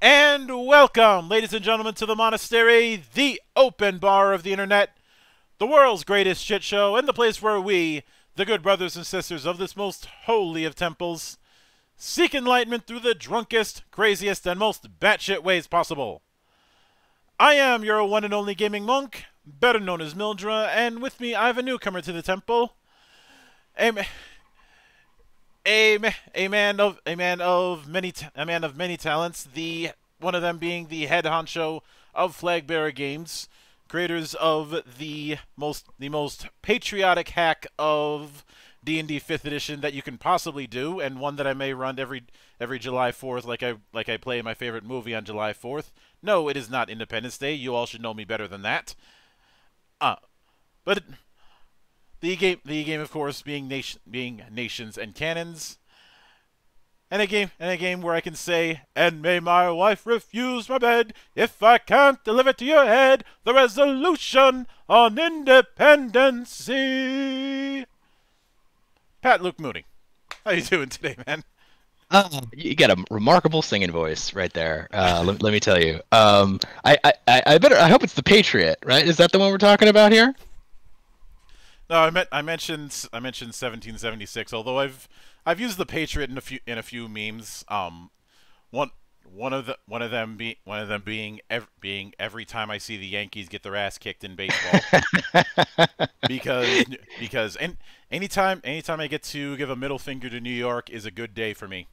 And welcome, ladies and gentlemen, to the monastery, the open bar of the internet, the world's greatest shit show, and the place where we, the good brothers and sisters of this most holy of temples, seek enlightenment through the drunkest, craziest, and most batshit ways possible. I am your one and only gaming monk, better known as Mildra, and with me I have a newcomer to the temple. A, ma- a, a man of a man of many a man of many talents. The one of them being the head honcho of Flagbearer Games, creators of the most the most patriotic hack of D&D 5th edition that you can possibly do and one that I may run every every July 4th like I like I play my favorite movie on July 4th. No, it is not Independence Day. You all should know me better than that. Uh but the game the game of course being nation being nations and cannons. And a game and a game where I can say, and may my wife refuse my bed if I can't deliver to your head the resolution on independency. Pat Luke Mooney. How you doing today, man? Uh, you got a remarkable singing voice right there. Uh, let, let me tell you. Um, I, I I better. I hope it's the Patriot, right? Is that the one we're talking about here? No, I meant I mentioned I mentioned 1776. Although I've I've used the Patriot in a few in a few memes. Um, one one of the one of them be one of them being ev- being every time I see the Yankees get their ass kicked in baseball because because and anytime anytime I get to give a middle finger to New York is a good day for me.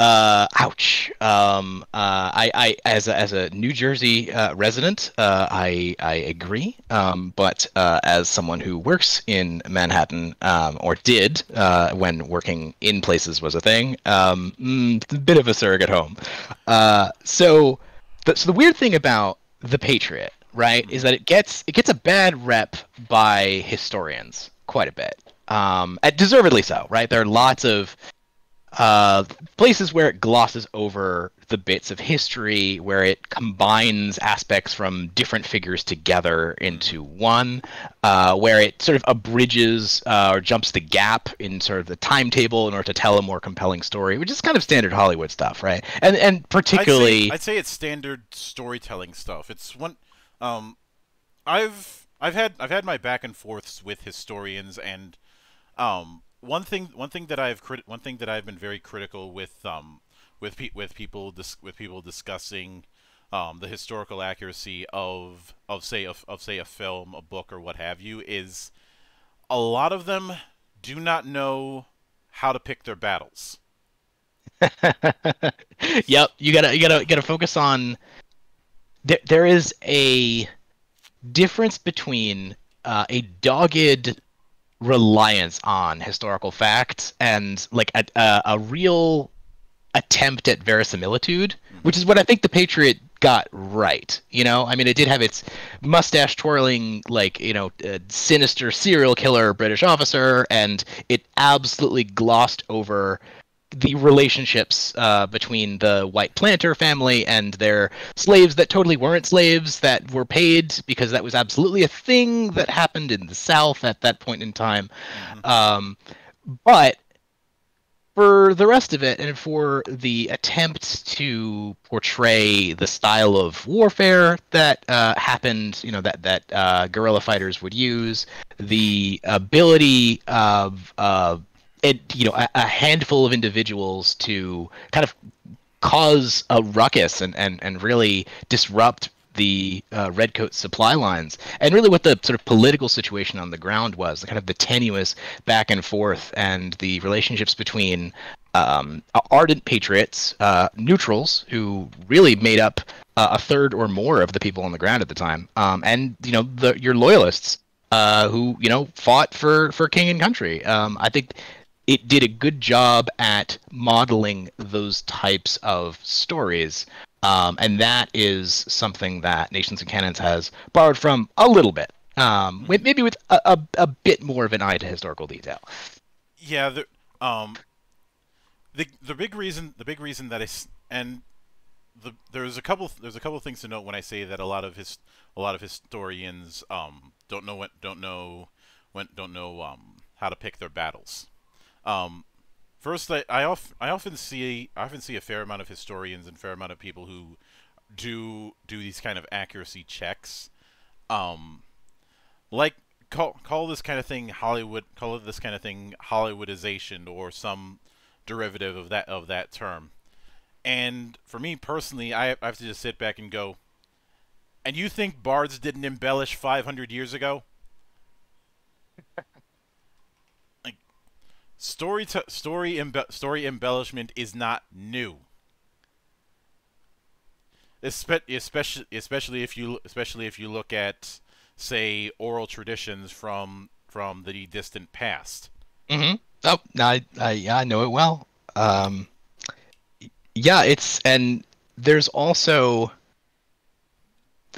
Uh, ouch. Um, uh, I, I, as a, as a New Jersey uh, resident, uh, I, I agree. Um, but uh, as someone who works in Manhattan, um, or did uh, when working in places was a thing, um, mm, a bit of a surrogate home. So, the, so the weird thing about the Patriot, right, is that it gets it gets a bad rep by historians quite a bit. Um, deservedly so, right? There are lots of uh, places where it glosses over the bits of history, where it combines aspects from different figures together into one, uh, where it sort of abridges uh, or jumps the gap in sort of the timetable in order to tell a more compelling story, which is kind of standard Hollywood stuff, right? And and particularly, I'd say, I'd say it's standard storytelling stuff. It's one um I've I've had I've had my back and forths with historians and um one thing one thing that I've crit- one thing that I've been very critical with um with pe- with people dis- with people discussing um, the historical accuracy of of say of, of say a film, a book, or what have you is a lot of them do not know how to pick their battles. yep, you gotta you gotta gotta focus on. There, there is a difference between uh, a dogged reliance on historical facts and like a, a, a real attempt at verisimilitude, which is what I think the Patriot got right. You know, I mean, it did have its mustache twirling, like you know, uh, sinister serial killer British officer, and it absolutely glossed over the relationships uh, between the white planter family and their slaves that totally weren't slaves that were paid because that was absolutely a thing that happened in the South at that point in time. Um, but for the rest of it, and for the attempt to portray the style of warfare that uh, happened, you know, that that uh, guerrilla fighters would use, the ability of uh, it, you know, a, a handful of individuals to kind of cause a ruckus and, and, and really disrupt the uh, redcoat supply lines. And really what the sort of political situation on the ground was the kind of the tenuous back and forth and the relationships between um, ardent patriots uh, neutrals who really made up uh, a third or more of the people on the ground at the time um, and you know the, your loyalists uh, who you know fought for for king and country. Um, i think it did a good job at modeling those types of stories. Um, and that is something that Nations and Cannons has borrowed from a little bit, um, with, maybe with a, a, a, bit more of an eye to historical detail. Yeah, the um, the the big reason the big reason that I and the there's a couple there's a couple things to note when I say that a lot of his a lot of historians um don't know what don't know when don't know um how to pick their battles. Um, First, I I, of, I often see I often see a fair amount of historians and fair amount of people who do do these kind of accuracy checks. Um, like call call this kind of thing Hollywood call it this kind of thing Hollywoodization or some derivative of that of that term. And for me personally, I have to just sit back and go. And you think bards didn't embellish 500 years ago? Story t- story embe- story embellishment is not new. Espe- especially especially if you especially if you look at say oral traditions from from the distant past. Mm-hmm. Oh, I, I, I know it well. Um, yeah, it's and there's also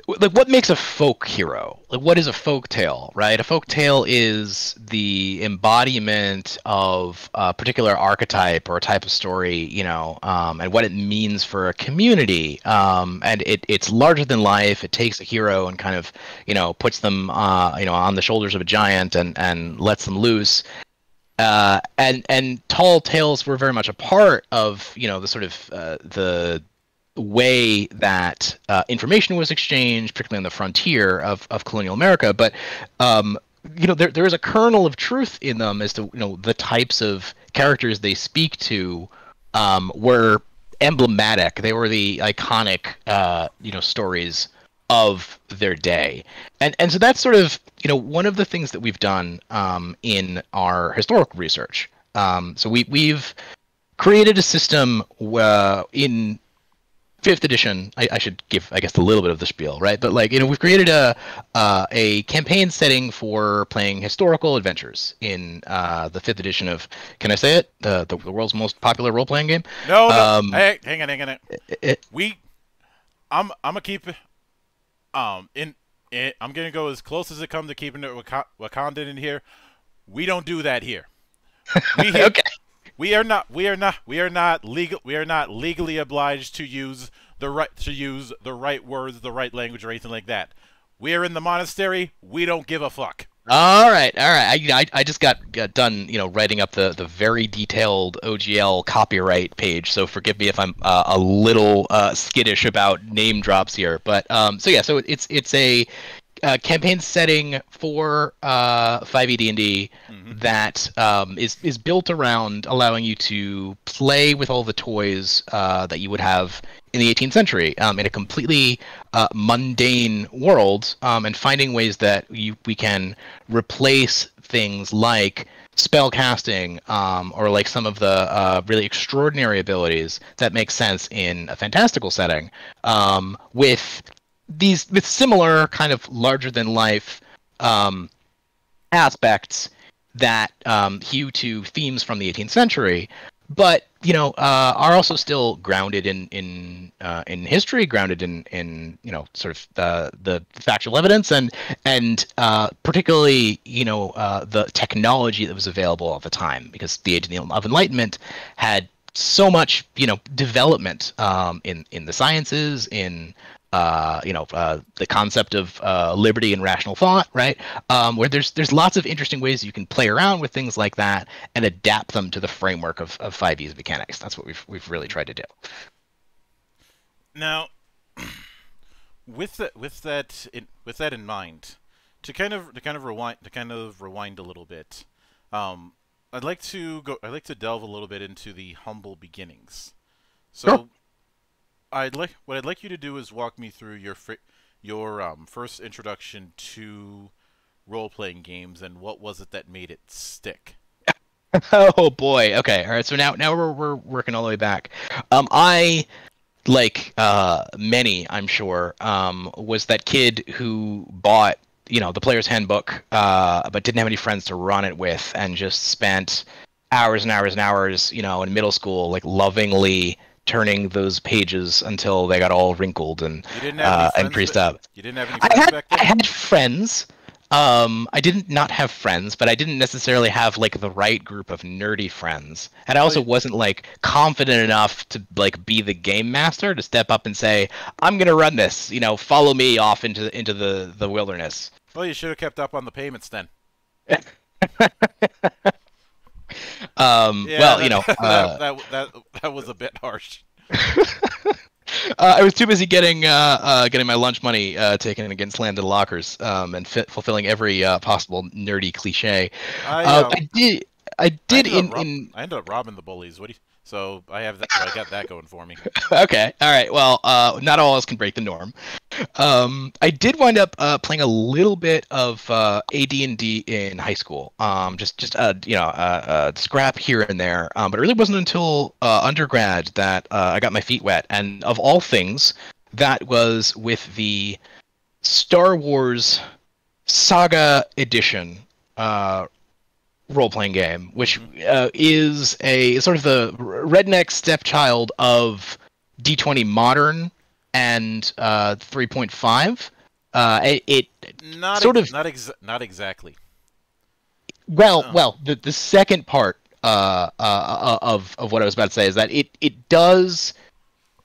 like what makes a folk hero? Like what is a folk tale right? A folk tale is the embodiment of a particular archetype or a type of story you know um, and what it means for a community. Um, and it, it's larger than life. It takes a hero and kind of you know puts them uh, you know on the shoulders of a giant and and lets them loose. Uh, and and tall tales were very much a part of you know the sort of uh, the way that uh, information was exchanged, particularly on the frontier of, of colonial America. But um, you know, there there is a kernel of truth in them as to you know the types of characters they speak to um, were emblematic. They were the iconic uh, you know stories of their day. And and so that's sort of you know one of the things that we've done um, in our historical research. Um, so we we've created a system uh, in fifth edition. I, I, should give I guess a little bit of the spiel, right? But like you know we've created a uh, a campaign setting for playing historical adventures in uh, the fifth edition of can I say it the the, the world's most popular role playing game? No, no. Um, hey, hang on, hang on. It, it, we I'm I'm gonna keep um, in, in I'm gonna go as close as it comes to keeping it Wak- Wakandan in here. We don't do that here. We here, okay. We are not. We are not. We are not legal. We are not legally obliged to use the right to use the right words, the right language, or anything like that. We are in the monastery. We don't give a fuck. All right, all right. I, I, I just got, got done, you know, writing up the, the very detailed OGL copyright page. So forgive me if I'm uh, a little uh, skittish about name drops here. But um, so yeah, so it's it's a uh, campaign setting for uh, 5e D&D mm-hmm. that um, is is built around allowing you to play with all the toys uh, that you would have in the 18th century um, in a completely uh, mundane world um, and finding ways that you, we can replace things like spell casting um, or like some of the uh, really extraordinary abilities that make sense in a fantastical setting um, with these with similar kind of larger than life um, aspects that um, hew to themes from the 18th century but you know uh, are also still grounded in in uh, in history, grounded in in you know sort of the the factual evidence and and uh, particularly you know uh, the technology that was available at the time because the age of enlightenment had so much you know development um, in in the sciences in uh, you know, uh, the concept of uh, liberty and rational thought, right? Um, where there's there's lots of interesting ways you can play around with things like that and adapt them to the framework of, of 5e's mechanics. That's what we've we've really tried to do. Now, with that with that in, with that in mind, to kind of to kind of rewind to kind of rewind a little bit, um, I'd like to go. I'd like to delve a little bit into the humble beginnings. So. Sure I'd like what I'd like you to do is walk me through your your um, first introduction to role playing games and what was it that made it stick. oh boy. Okay. All right. So now now we're we're working all the way back. Um, I like uh, many, I'm sure, um, was that kid who bought you know the player's handbook, uh, but didn't have any friends to run it with, and just spent hours and hours and hours, you know, in middle school, like lovingly turning those pages until they got all wrinkled and uh, and creased up. You didn't have any I had I had friends. Um, I didn't not have friends, but I didn't necessarily have like the right group of nerdy friends, and I also wasn't like confident enough to like be the game master to step up and say, "I'm gonna run this," you know, follow me off into into the the wilderness. Well, you should have kept up on the payments then. Um, Yeah, well, that- you know, that, uh, that, that that was a bit harsh. uh, I was too busy getting uh, uh, getting my lunch money uh, taken against landed lockers um, and fit, fulfilling every uh, possible nerdy cliche. I, Uh, um, I did. I I did up in, rob- in I ended up robbing the bullies. What do you? So I have that. I got that going for me. okay all right well uh not all of us can break the norm um i did wind up uh playing a little bit of uh ad&d in high school um just just uh you know uh, uh scrap here and there um but it really wasn't until undergrad that i got my feet wet and of all things that was with the star wars saga edition uh role-playing game, which uh, is a sort of the redneck stepchild of D20 Modern and uh, 3.5. Uh, it, it Not Sort ex- of- not ex- not exactly. well, Oh. well, the the second part uh, uh, of of what I was about to say is that it it does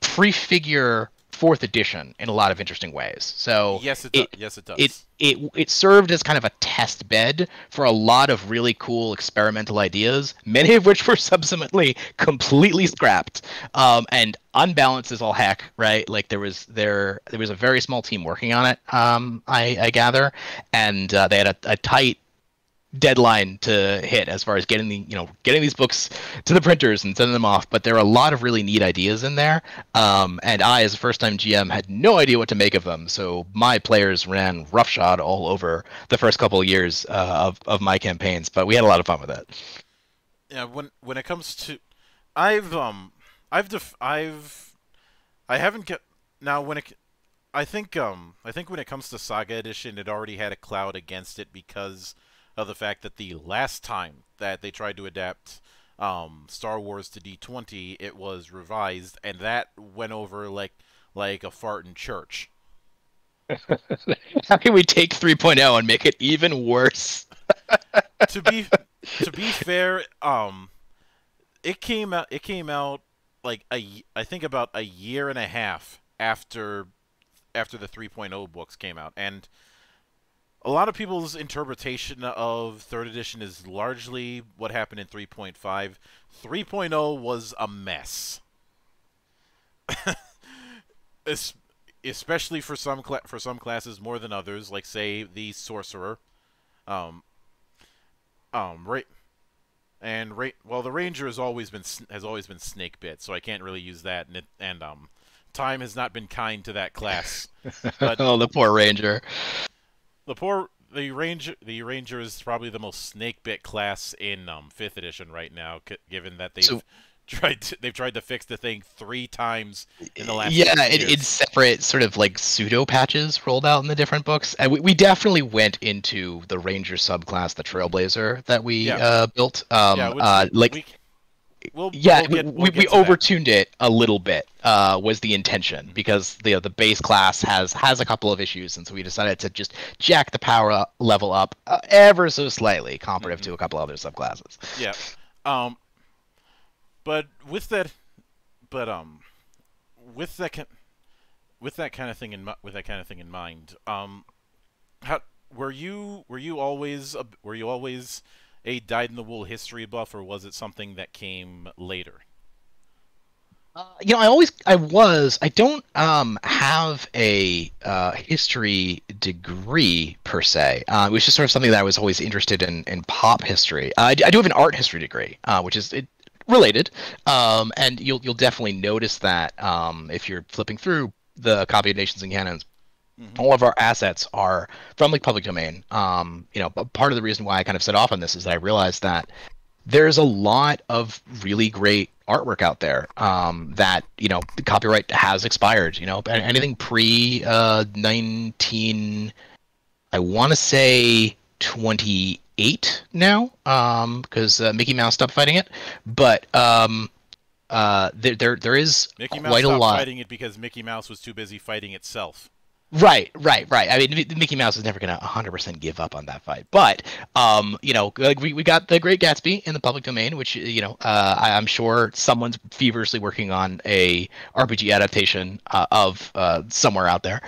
prefigure fourth edition in a lot of interesting ways. So yes, it, does. it- yes, it does. it it it served as kind of a test bed for a lot of really cool experimental ideas, many of which were subsequently completely scrapped um, and unbalanced as all heck. Right, like there was there there was a very small team working on it. Um, I, I gather, and uh, they had a, a tight deadline to hit as far as getting the you know getting these books to the printers and sending them off but there are a lot of really neat ideas in there. Um, and i as a first time gm had no idea what to make of them. So my players ran roughshod all over the first couple of years uh, of, of my campaigns but we had a lot of fun with it. Yeah when when it comes to i've um i've def- i've i haven't get now when it i think um i think when it comes to saga edition it already had a cloud against it because of the fact that the last time that they tried to adapt um star wars to d20 it was revised and that went over like like a fart in church how can we take 3.0 and make it even worse to be to be fair, um, it came out. It came out like a. I think about a year and a half after after the 3.0 books came out, and a lot of people's interpretation of third edition is largely what happened in 3.5. 3.0 was a mess. Es- especially for some for some classes more than others, like say the sorcerer. Um, um, right. And ra- well, the ranger has always been has always been snake bit, so I can't really use that. And it, and um, time has not been kind to that class. But oh the poor ranger the poor the ranger the ranger is probably the most snake bit class in um fifth edition right now, c- given that they've So- tried to, they've tried to fix the thing three times in the last yeah it, it's separate sort of like pseudo patches rolled out in the different books and we, we definitely went into the ranger subclass the trailblazer that we Yeah. uh, built um yeah, which uh, like we, we'll, yeah we'll get, we, we'll we, we that. overtuned it a little bit uh, was the intention because the the base class has has a couple of issues and so we decided to just jack the power level up uh, ever so slightly comparative Mm-hmm. to a couple other subclasses Yeah. Um. But with that, but um, with that with that kind of thing in with that kind of thing in mind, um, how were you were you always were you always a dyed in the wool history buff, or was it something that came later? Uh, you know, I always I was. I don't um have a uh, history degree per se. Uh, it was just sort of something that I was always interested in in pop history. Uh, I, I do have an art history degree, uh, which is it, related. Um, and you'll you'll definitely notice that um, if you're flipping through the copy of Nations and Cannons. Mhm. All of our assets are from the public domain. Um, you know, but part of the reason why I kind of set off on this is that I realized that there's a lot of really great artwork out there um, that you know the copyright has expired. You know, anything pre uh, 19, I want to say 28 now, because uh, Mickey Mouse stopped fighting it. But um, uh, there, there, there is Mickey Mouse quite a stopped lot. fighting it because Mickey Mouse was too busy fighting itself. Right, right, right. I mean, Mickey Mouse is never going to 100% give up on that fight. But, um, you know, we, we got The Great Gatsby in the public domain, which, you know, uh, I, I'm sure someone's feverishly working on a RPG adaptation uh, of uh, somewhere out there.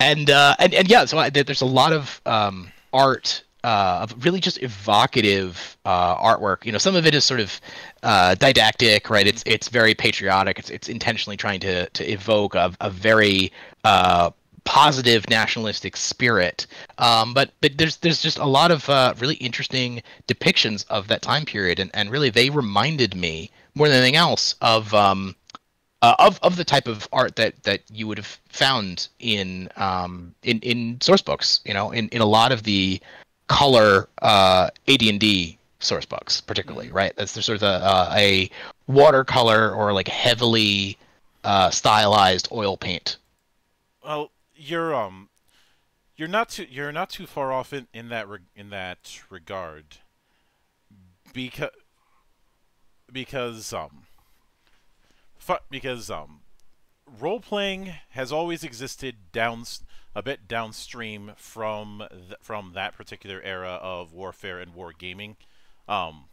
And, uh, and, and yeah, so I, there's a lot of um, art uh, of really just evocative uh, artwork. You know, some of it is sort of uh, didactic, right? It's it's very patriotic. It's it's intentionally trying to to evoke a, a very uh, positive nationalistic spirit. Um, but but there's there's just a lot of uh, really interesting depictions of that time period, and, and really they reminded me more than anything else of um, uh, of of the type of art that that you would have found in um, in in source books. You know, in in a lot of the color uh, AD&D source books, particularly, mm-hmm. right? That's sort of a, a watercolor or like heavily uh, stylized oil paint. Well, you're um, you're not too you're not too far off in in that in that regard, because because um, because um, role playing has always existed down a bit downstream from th- from that particular era of warfare and wargaming. Um,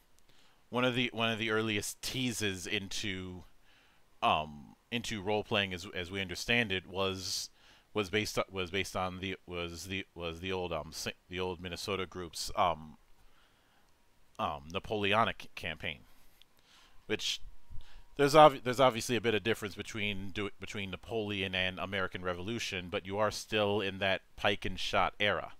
one of the one of the earliest teases into um, into role playing as as we understand it was was based on, was based on the was the was the old um the old Minnesota group's um um Napoleonic campaign, which there's there's obviously a bit of difference between do- between Napoleon and American Revolution, but you are still in that pike and shot era.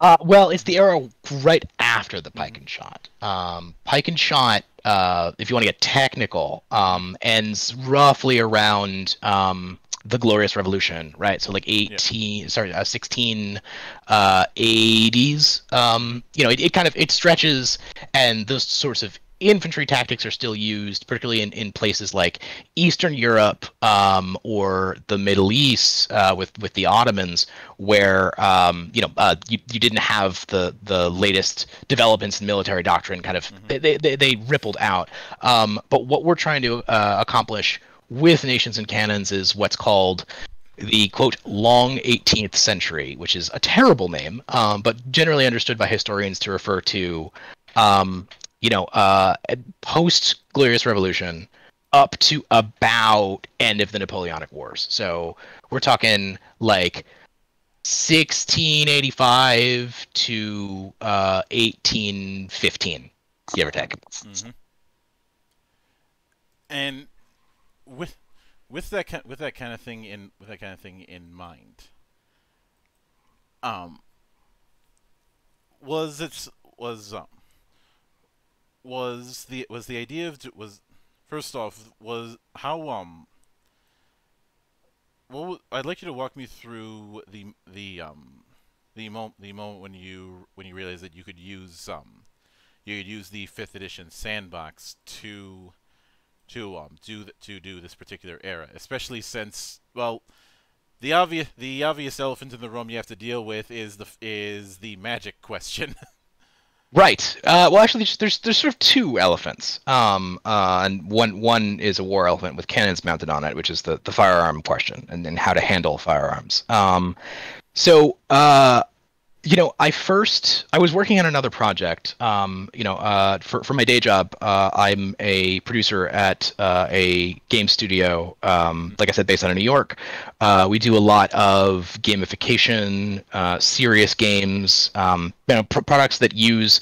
Uh, well, it's the era right after the pike and shot. Um, pike and shot, uh, if you want to get technical, um, ends roughly around um, the Glorious Revolution, right? So like 18, yeah. sorry, uh, 16 uh, 80s. Um, you know, it, it kind of it stretches, and those sorts of infantry tactics are still used, particularly in, in places like Eastern Europe um, or the Middle East uh, with with the Ottomans, where um, you know uh, you, you didn't have the the latest developments in military doctrine. Kind of mm-hmm. they, they, they rippled out. Um, but what we're trying to uh, accomplish with nations and cannons is what's called the quote long 18th century, which is a terrible name, um, but generally understood by historians to refer to um, you know, uh, post Glorious Revolution up to about end of the Napoleonic Wars. So we're talking like 1685 to uh, 1815, give or take. Mm-hmm. And with with that kind, with that kind of thing in with that kind of thing in mind, um, was it was um was the was the idea of was first off was how um well I'd like you to walk me through the the um the moment the moment when you when you realized that you could use um you could use the fifth edition sandbox to to um do the, to do this particular era especially since well the obvious the obvious elephant in the room you have to deal with is the is the magic question Right. Uh, well, actually, there's there's sort of two elephants. Um, uh, and one one is a war elephant with cannons mounted on it, which is the, the firearm question and, and how to handle firearms. Um, so uh, you know, I first I was working on another project. Um, you know, uh, for for my day job, uh, I'm a producer at uh, a game studio. Um, like I said, based out of New York. Uh, we do a lot of gamification, uh, serious games, um, you know, pr- products that use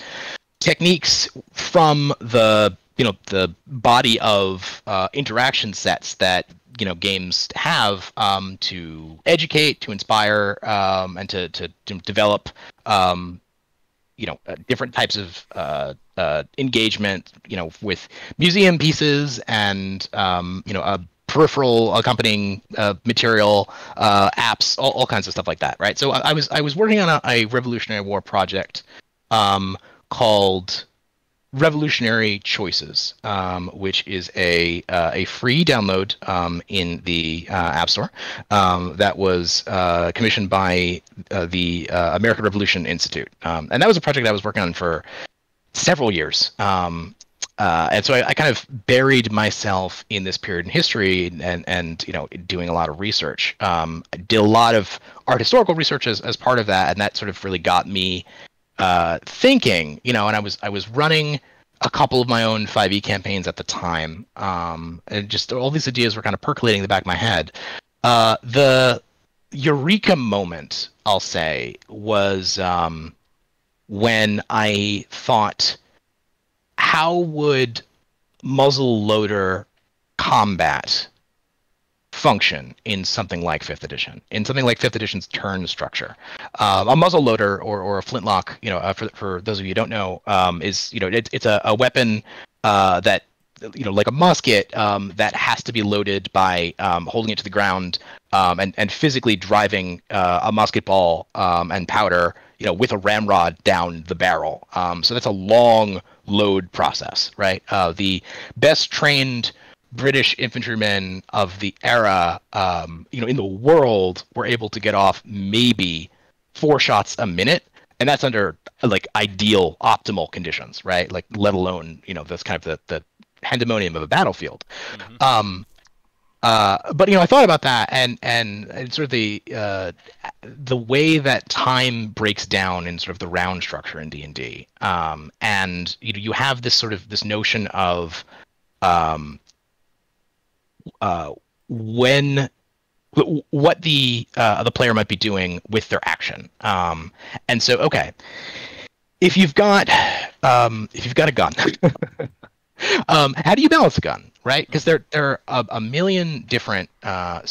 techniques from the you know the body of uh, interaction sets that you know games have um, to educate, to inspire, um, and to, to, to develop um, you know uh, different types of uh, uh, engagement. You know with museum pieces and um, you know a peripheral accompanying uh, material, uh, apps, all, all kinds of stuff like that. Right. So I, I was I was working on a, a Revolutionary War project um, called Revolutionary Choices, um, which is a uh, a free download um, in the uh, App Store um, that was uh, commissioned by uh, the uh, American Revolution Institute, um, and that was a project I was working on for several years. Um, uh, and so I, I, kind of buried myself in this period in history, and and you know doing a lot of research. Um, I did a lot of art historical research as, as part of that, and that sort of really got me uh, thinking, you know, and I was I was running a couple of my own 5e campaigns at the time, um, and just all these ideas were kind of percolating in the back of my head. Uh, the eureka moment, I'll say, was um, when I thought, how would muzzle loader combat function in something like fifth edition in something like fifth edition's turn structure. Um, a muzzle loader or, or a flintlock you know uh, for, for those of you who don't know um, is you know it, it's a, a weapon uh, that you know like a musket um, that has to be loaded by um, holding it to the ground um, and and physically driving uh, a musket ball um, and powder you know with a ramrod down the barrel. So that's a long load process right? Uh, the best trained British infantrymen of the era, um, you know, in the world, were able to get off maybe four shots a minute, and that's under like ideal, optimal conditions, right? Like, let alone, you know, that's kind of the the pandemonium of a battlefield. Mm-hmm. Um, uh, but you know, I thought about that, and and, and sort of the uh, the way that time breaks down in sort of the round structure in D and D, um, and you know, you have this sort of this notion of um, uh, when what the uh, the player might be doing with their action. Um, and so, okay, if you've got um, if you've got a gun, um, how do you balance a gun, right? Because there there are a, million different uh,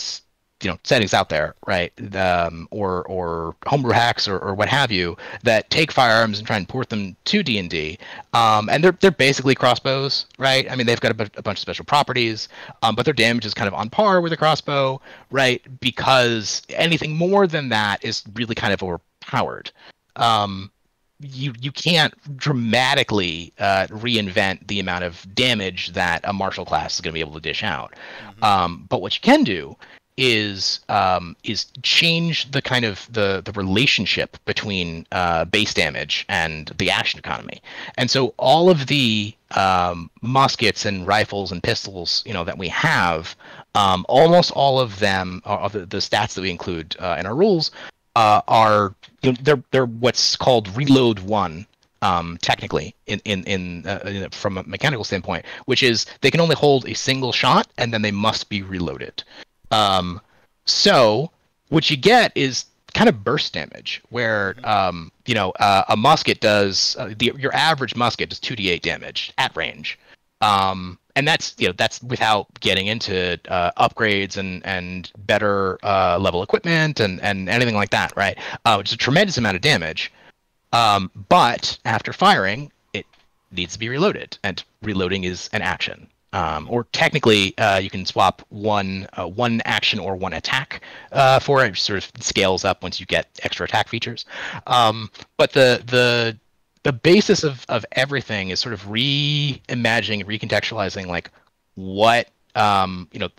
you know settings out there, right? Um, or or homebrew hacks or, or what have you that take firearms and try and port them to D and D, um, and they're they're basically crossbows, right? I mean they've got a, a bunch of special properties, um, but their damage is kind of on par with a crossbow, right? Because anything more than that is really kind of overpowered. Um, you you can't dramatically uh, reinvent the amount of damage that a martial class is going to be able to dish out. Mm-hmm. Um, but what you can do is um, is change the kind of the the relationship between uh, base damage and the action economy. And so all of the um, muskets and rifles and pistols, you know, that we have, um, almost all of them, are the, the stats that we include uh, in our rules, uh, are they're they're what's called reload one. Um, technically, in in in, uh, in, from a mechanical standpoint, which is they can only hold a single shot and then they must be reloaded. Um, so what you get is kind of burst damage, where um, you know uh, a musket does uh, the, your average musket does two d8 damage at range, um, and that's you know that's without getting into uh, upgrades and and better uh, level equipment and and anything like that, right? Uh, which is a tremendous amount of damage. Um, but after firing, it needs to be reloaded, and reloading is an action. Um, or technically, uh, you can swap one uh, one action or one attack uh, for it. Sort of scales up once you get extra attack features. Um, but the the the basis of, of everything is sort of reimagining, recontextualizing like what um, you know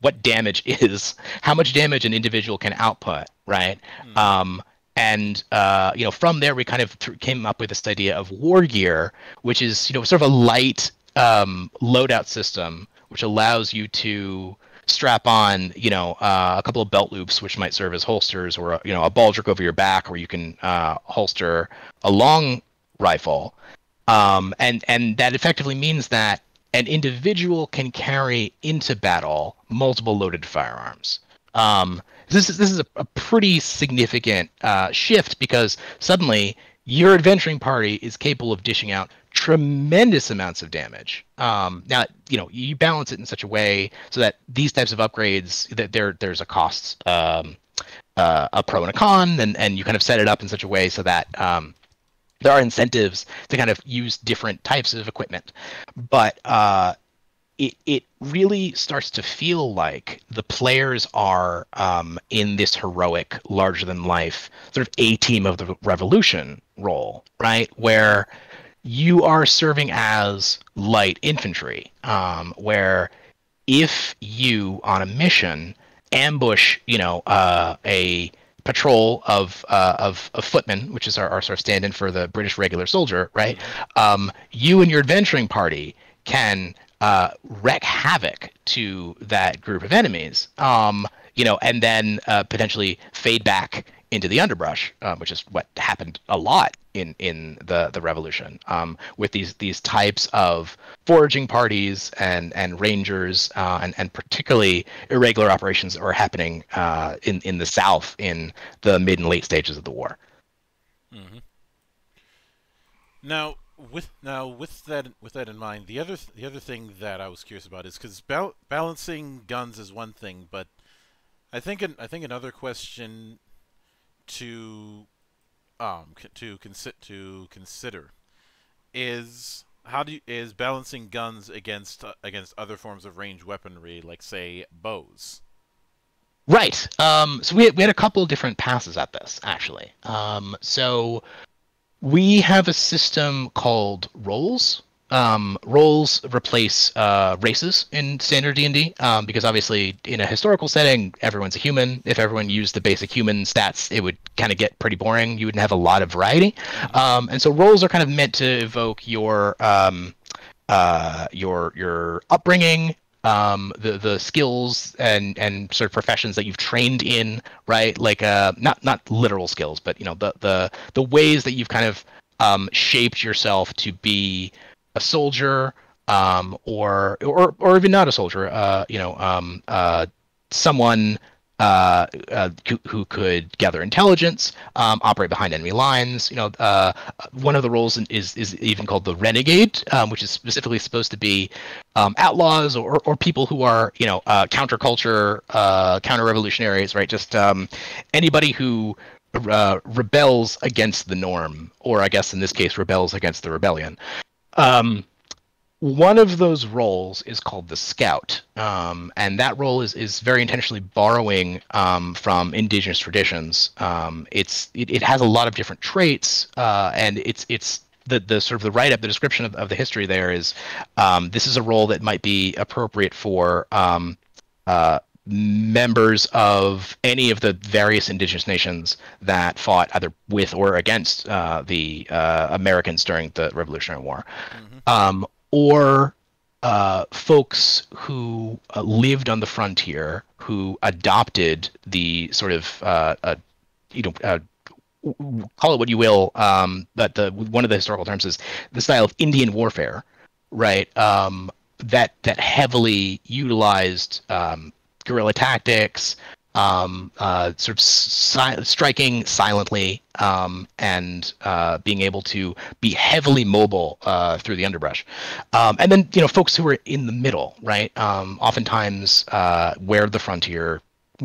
what damage is, how much damage an individual can output, right? Mm. Um, and uh, you know from there we kind of th- came up with this idea of war gear, which is you know sort of a light um, loadout system, which allows you to strap on, you know, uh, a couple of belt loops, which might serve as holsters, or you know, a baldric over your back, where you can uh, holster a long rifle, um, and and that effectively means that an individual can carry into battle multiple loaded firearms. Um, this is this is a, a pretty significant uh, shift because suddenly your adventuring party is capable of dishing out tremendous amounts of damage. Um, now, you know, you balance it in such a way so that these types of upgrades that there there's a cost, um, uh, a pro and a con, and and you kind of set it up in such a way so that um, there are incentives to kind of use different types of equipment, but uh, it it really starts to feel like the players are um, in this heroic, larger than life sort of a team of the revolution role, right? Where you are serving as light infantry, um, where if you on a mission ambush, you know, uh, a patrol of, uh, of of footmen, which is our, our sort of stand-in for the British regular soldier, right? Um, you and your adventuring party can uh, wreak havoc to that group of enemies, um, you know, and then uh, potentially fade back into the underbrush, um, which is what happened a lot in in the the revolution um, with these these types of foraging parties and and rangers uh, and and particularly irregular operations that were happening uh, in in the south in the mid and late stages of the war. Mm-hmm. Now, with now with that with that in mind, the other the other thing that I was curious about is because bal- balancing guns is one thing, but I think an, I think another question to um to consider to consider is how do you, is balancing guns against uh, against other forms of ranged weaponry, like say bows. Right. Um, so we had, we had a couple different passes at this actually. Um, so we have a system called roles. Um, roles replace uh, races in standard D&D um, because obviously in a historical setting, everyone's a human. If everyone used the basic human stats, it would kind of get pretty boring. You wouldn't have a lot of variety. Um, and so roles are kind of meant to evoke your um, uh, your your upbringing, um, the the skills and and sort of professions that you've trained in, right? Like uh, not not literal skills, but you know the the the ways that you've kind of um, shaped yourself to be a soldier, um, or or or even not a soldier. Uh, you know, um, uh, someone uh, uh, who, who could gather intelligence, um, operate behind enemy lines. You know, uh, one of the roles in, is is even called the renegade, um, which is specifically supposed to be um, outlaws or, or people who are you know uh, counterculture, uh, counter revolutionaries, right? Just um, anybody who uh, rebels against the norm, or I guess in this case, rebels against the rebellion. Um, one of those roles is called the scout um, and that role is, is very intentionally borrowing um, from indigenous traditions. Um, it's it, it has a lot of different traits uh, and it's it's the, the sort of the write-up the description of, of the history there is um, this is a role that might be appropriate for um, uh, members of any of the various indigenous nations that fought either with or against uh, the uh, Americans during the Revolutionary War, um, or uh, folks who uh, lived on the frontier who adopted the sort of uh, uh, you know. Uh, call it what you will, um, but the one of the historical terms is the style of Indian warfare, right? Um, that that heavily utilized um, guerrilla tactics, um, uh, sort of si- striking silently, um, and uh, being able to be heavily mobile uh, through the underbrush. Um, and then you know folks who are in the middle, right? Um, oftentimes uh, where the frontier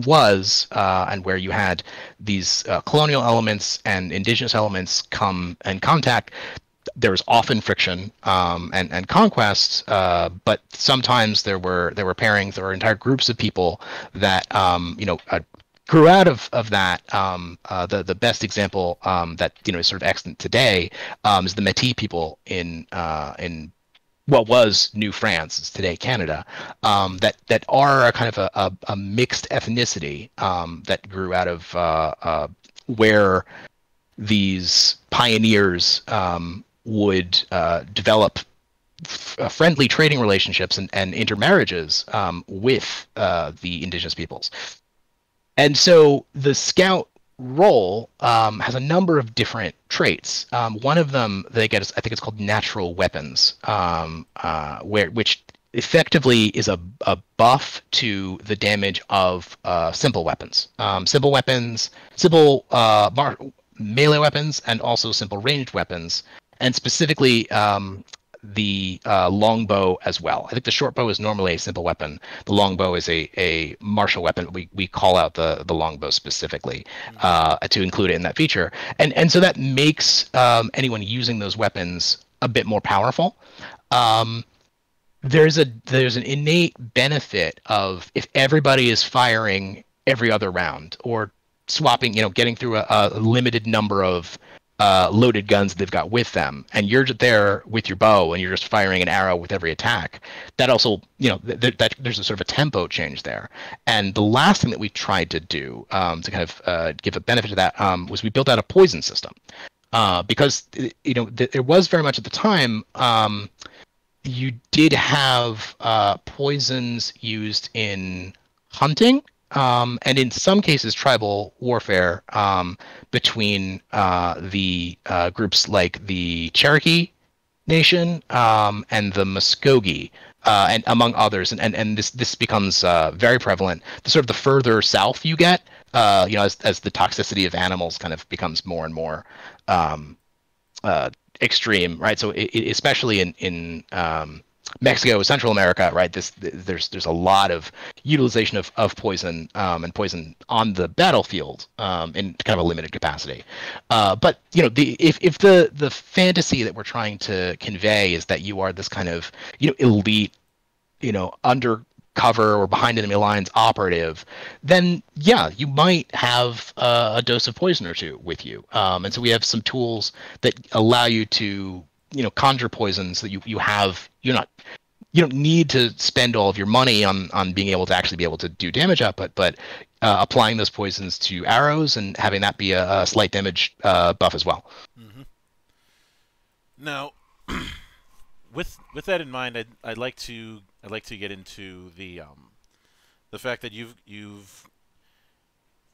was uh, and where you had these uh, colonial elements and indigenous elements come in contact there was often friction um, and and conquests, uh, but sometimes there were there were pairings, were entire groups of people that um, you know uh, grew out of of that. Um, uh, the the best example um, that you know is sort of extant today um, is the Métis people in uh, in what was New France, it's today Canada, um, that that are a kind of a, a, a mixed ethnicity um, that grew out of uh, uh, where these pioneers um, would uh, develop f- uh, friendly trading relationships and, and intermarriages um, with uh, the indigenous peoples. And so the scout role um, has a number of different traits. Um, one of them they get is I think it's called natural weapons, um, uh, where which effectively is a, a buff to the damage of uh, simple weapons. Um, simple weapons, simple uh, mar- melee weapons, and also simple ranged weapons, and specifically um, the uh, longbow as well. I think the short bow is normally a simple weapon. The longbow is a, a martial weapon. We, we call out the, the longbow specifically uh, to include it in that feature. And, and so that makes um, anyone using those weapons a bit more powerful. Um, there's a there's an innate benefit of if everybody is firing every other round or swapping, you know, getting through a, a limited number of uh, loaded guns they've got with them, and you're there with your bow and you're just firing an arrow with every attack. That also, you know, th- th- that there's a sort of a tempo change there. And the last thing that we tried to do um, to kind of uh, give a benefit to that um, was we built out a poison system uh, because you know th- was very much at the time. Um, you did have uh, poisons used in hunting um, and in some cases tribal warfare um, between uh, the uh, groups like the Cherokee Nation um, and the Muskogee, uh, and among others. And, and, and this this becomes uh, very prevalent. The sort of the further south you get, uh, you know, as, as the toxicity of animals kind of becomes more and more um, uh, extreme, right? So it, it, especially in in um, Mexico, Central America, right? This there's there's a lot of utilization of, of poison um, and poison on the battlefield um, in kind of a limited capacity. Uh, but you know, the if, if the the fantasy that we're trying to convey is that you are this kind of you know elite, you know, undercover or behind enemy lines operative, then yeah, you might have uh, a dose of poison or two with you. Um, and so we have some tools that allow you to you know conjure poisons that you you have you're not you don't need to spend all of your money on on being able to actually be able to do damage output, but uh, applying those poisons to arrows and having that be a, a slight damage uh, buff as well. Mm-hmm. Now, with with that in mind, I'd, I'd like to I'd like to get into the um, the fact that you've you've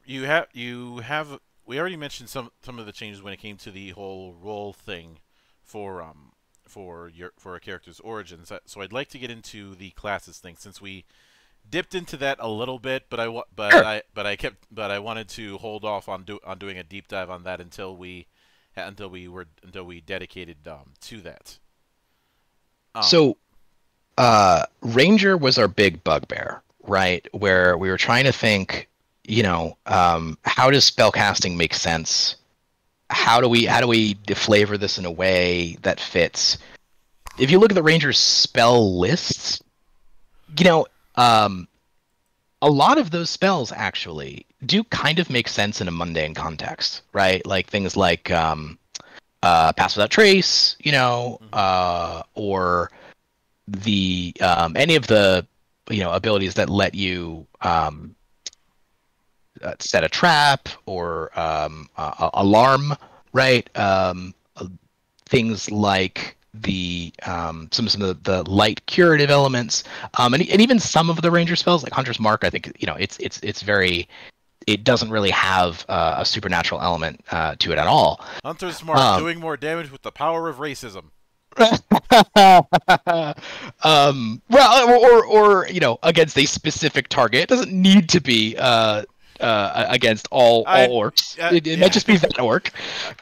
you have you have we already mentioned some some of the changes when it came to the whole role thing for um for your for a character's origins. So I'd like to get into the classes thing since we dipped into that a little bit, but I but sure. I but I kept but I wanted to hold off on do on doing a deep dive on that until we until we were until we dedicated um, to that. Um, so, uh, Ranger was our big bugbear, right? Where we were trying to think, you know, um, how does spellcasting make sense how do we how do we flavor this in a way that fits? If you look at the Rangers spell lists, you know, um, a lot of those spells actually do kind of make sense in a mundane context, right? Like things like um, uh, pass without trace, you know, mm-hmm. uh, or the um, any of the you know abilities that let you um, uh, set a trap or um, uh, alarm, right? Um, uh, things like the um, some some of the, the light curative elements, um, and, and even some of the ranger spells like Hunter's Mark. I think you know it's it's it's very it doesn't really have uh, a supernatural element uh, to it at all. Hunter's Mark um, doing more damage with the power of racism. um, well, or, or, or you know, against a specific target. It doesn't need to be uh, uh, against all I, all orcs. Uh, it, it yeah. might just be that orc.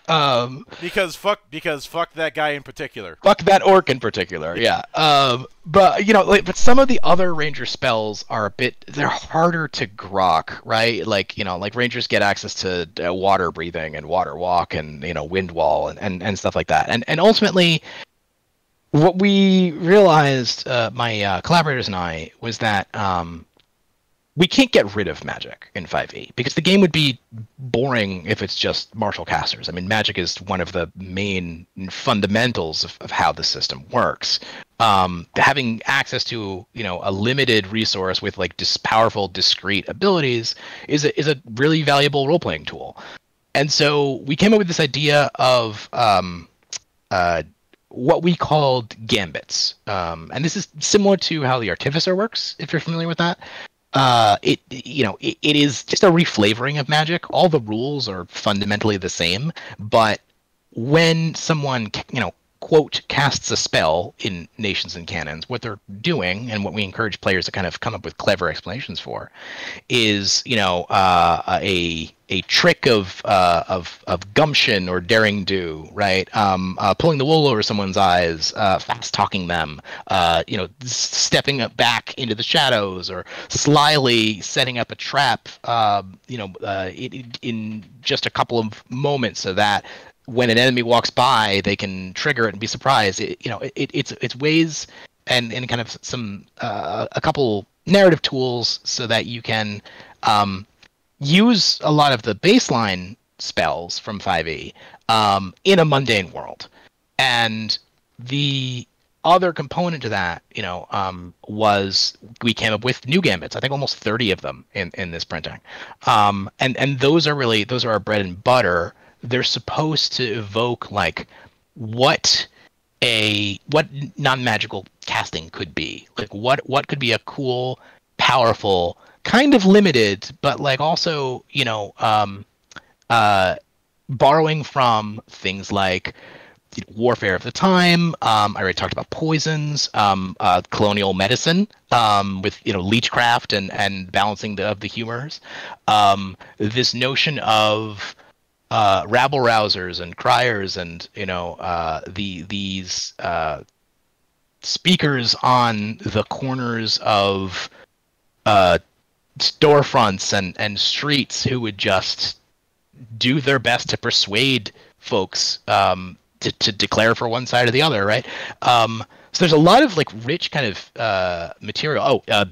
Um, because fuck because fuck that guy in particular. Fuck that orc in particular. Yeah. Um, but you know, like, but some of the other ranger spells are a bit they're harder to grok, right? Like you know, like rangers get access to uh, water breathing and water walk and you know wind wall and, and, and stuff like that. And and ultimately. What we realized, uh, my uh, collaborators and I, was that um, we can't get rid of magic in 5e because the game would be boring if it's just martial casters. I mean, magic is one of the main fundamentals of, of how the system works. Um, having access to you know a limited resource with like dis- powerful discrete abilities is a, is a really valuable role playing tool. And so we came up with this idea of um, uh, what we called gambits. Um, and this is similar to how the Artificer works, if you're familiar with that uh, it you know it, it is just a reflavoring of magic. All the rules are fundamentally the same, but when someone you know quote casts a spell in nations and cannons what they're doing and what we encourage players to kind of come up with clever explanations for is you know uh, a a trick of uh, of of gumption or daring do right? Um, uh, pulling the wool over someone's eyes uh, fast talking them uh, you know stepping up back into the shadows or slyly setting up a trap um, you know uh, in, in just a couple of moments so that when an enemy walks by, they can trigger it and be surprised. It, you know, it, it's it's ways and and kind of some uh, a couple narrative tools so that you can um, use a lot of the baseline spells from 5e um, in a mundane world, and the other component to that, you know, um, was we came up with new gambits. I think almost 30 of them in, in this printing, um, and and those are really those are our bread and butter they're supposed to evoke like what a what non-magical casting could be like what what could be a cool powerful kind of limited but like also you know um uh borrowing from things like warfare of the time. Um, I already talked about poisons, um, uh, colonial medicine um, with you know leechcraft and and balancing the of the humors. Um, this notion of uh, rabble rousers and criers and you know uh, the these uh, speakers on the corners of uh, storefronts and and streets who would just do their best to persuade folks um, to, to declare for one side or the other, right? Um, so there's a lot of like rich kind of uh, material. Oh, uh,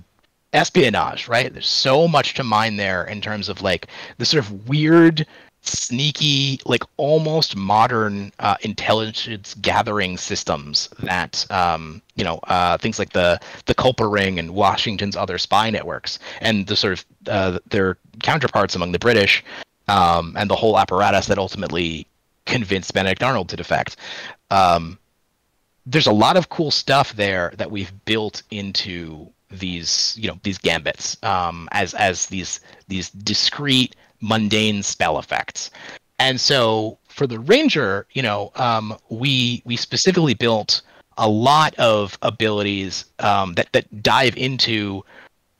espionage, right? There's so much to mine there in terms of like the sort of weird, sneaky, like almost modern uh, intelligence gathering systems that um, you know uh, things like the the Culper Ring and Washington's other spy networks and the sort of uh, their counterparts among the British um, and the whole apparatus that ultimately convinced Benedict Arnold to defect. Um, there's a lot of cool stuff there that we've built into these you know these gambits um, as as these these discrete mundane spell effects. And so for the ranger you know um, we we specifically built a lot of abilities um, that that dive into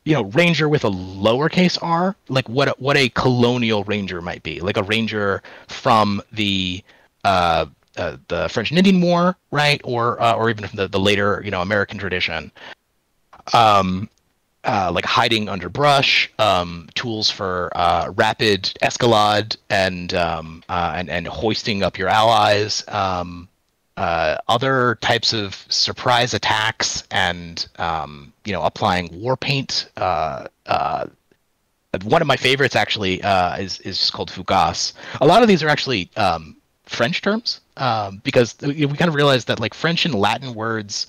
you know ranger with a lowercase r like what a, what a colonial ranger might be like a ranger from the uh, uh, the French and Indian War, right, or uh, or even from the, the later you know American tradition, um, uh, like hiding under brush, um, tools for uh, rapid escalade and um, uh, and and hoisting up your allies, um, uh, other types of surprise attacks, and um, you know applying war paint. Uh, one of my favorites actually is is called Fougasse. A lot of these are actually um, French terms um, because we kind of realized that like French and Latin words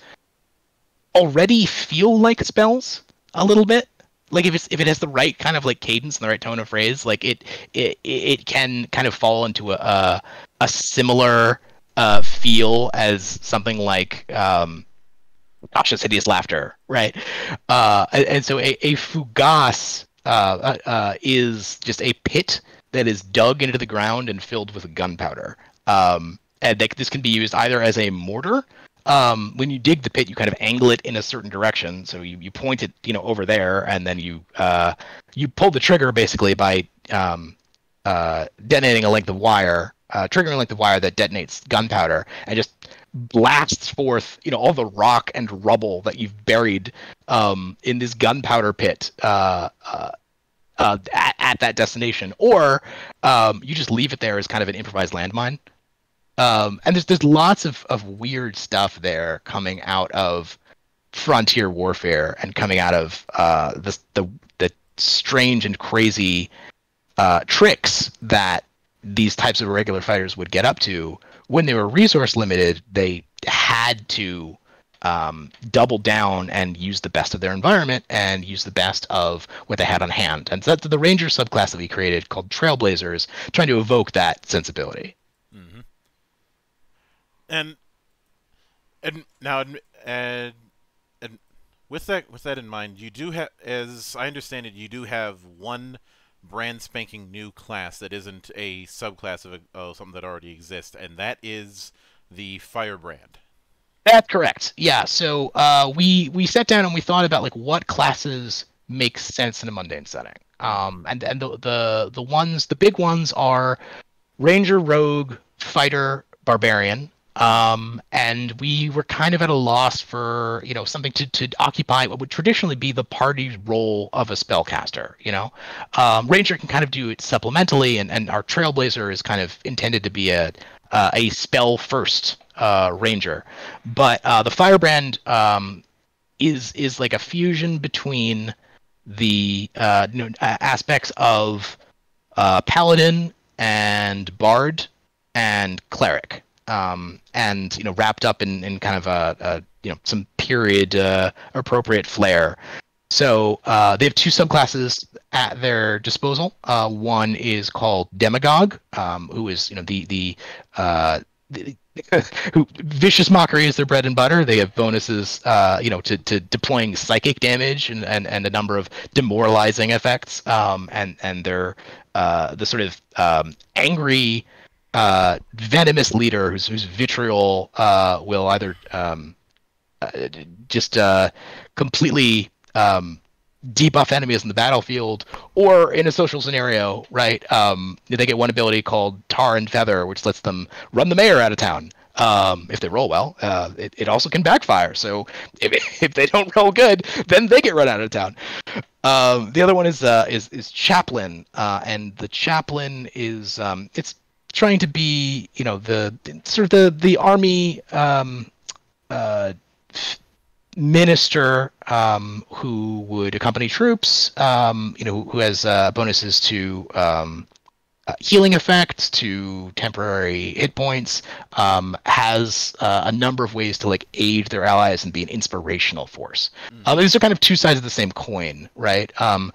already feel like spells a little bit. Like if it's if it has the right kind of like cadence and the right tone of phrase, like it it it can kind of fall into a a, a similar uh, feel as something like um, Tasha's hideous laughter, right? Uh, and, so a, a fougasse uh, uh, uh, is just a pit that is dug into the ground and filled with gunpowder. Um, and that this can be used either as a mortar. Um, when you dig the pit, you kind of angle it in a certain direction. So you, you point it, you know, over there, and then you uh, you pull the trigger basically by um, uh, detonating a length of wire, uh, triggering a length of wire that detonates gunpowder, and just blasts forth, you know, all the rock and rubble that you've buried um, in this gunpowder pit. Uh, uh, uh, at, at, that destination, or um, you just leave it there as kind of an improvised landmine. Um, and there's there's lots of, of weird stuff there coming out of frontier warfare and coming out of uh, the the the strange and crazy uh, tricks that these types of irregular fighters would get up to when they were resource limited. They had to um, double down and use the best of their environment and use the best of what they had on hand. And so that's the Ranger subclass that we created called Trailblazers, trying to evoke that sensibility. And and now and and with that with that in mind, you do have, as I understand it, you do have one brand spanking new class that isn't a subclass of, a, of something that already exists, and that is the Firebrand. That's correct. Yeah. So uh, we we sat down and we thought about like what classes make sense in a mundane setting. Um, and and the, the the ones the big ones are ranger, rogue, fighter, barbarian. Um, and we were kind of at a loss for you know something to, to occupy what would traditionally be the party's role of a spellcaster. You know, um, ranger can kind of do it supplementally, and, and our trailblazer is kind of intended to be a uh, a spell first uh, ranger, but uh, the firebrand um, is is like a fusion between the uh, aspects of uh, paladin and bard and cleric, um, and you know wrapped up in, in kind of a, a you know some period uh, appropriate flair. So uh, they have two subclasses at their disposal. Uh, one is called Demagogue, um, who is you know the the, uh, the who vicious mockery is their bread and butter. They have bonuses, uh, you know, to, to deploying psychic damage and, and, and a number of demoralizing effects. Um, and and they're uh, the sort of um, angry, uh, venomous leader whose whose vitriol uh, will either um, uh, just uh, completely um, debuff enemies in the battlefield, or in a social scenario, right? Um, they get one ability called Tar and Feather, which lets them run the mayor out of town. Um, if they roll well, uh, it, it also can backfire. So if, if they don't roll good, then they get run out of town. Um, the other one is uh, is is chaplain, uh, and the chaplain is um, it's trying to be you know the sort of the the army um, uh, minister um, who would accompany troops, um, you know, who has uh, bonuses to um, uh, healing effects to temporary hit points um, has uh, a number of ways to like aid their allies and be an inspirational force. Mm. these are kind of two sides of the same coin right? Um,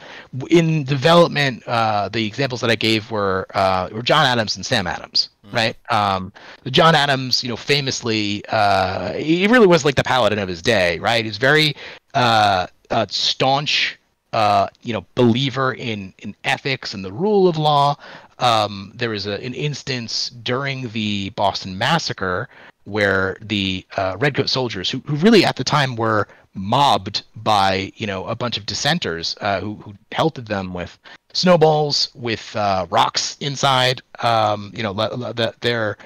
in development uh, the examples that i gave were uh, were john adams and sam adams mm. right? Um, john adams you know famously uh, he really was like the paladin of his day right? He's very staunch uh, you know, believer in in ethics and the rule of law, um, there was a, an instance during the Boston Massacre where the uh, redcoat soldiers, who, who really at the time were mobbed by you know a bunch of dissenters uh, who, who pelted them with snowballs, with uh, rocks inside. Um, you know that there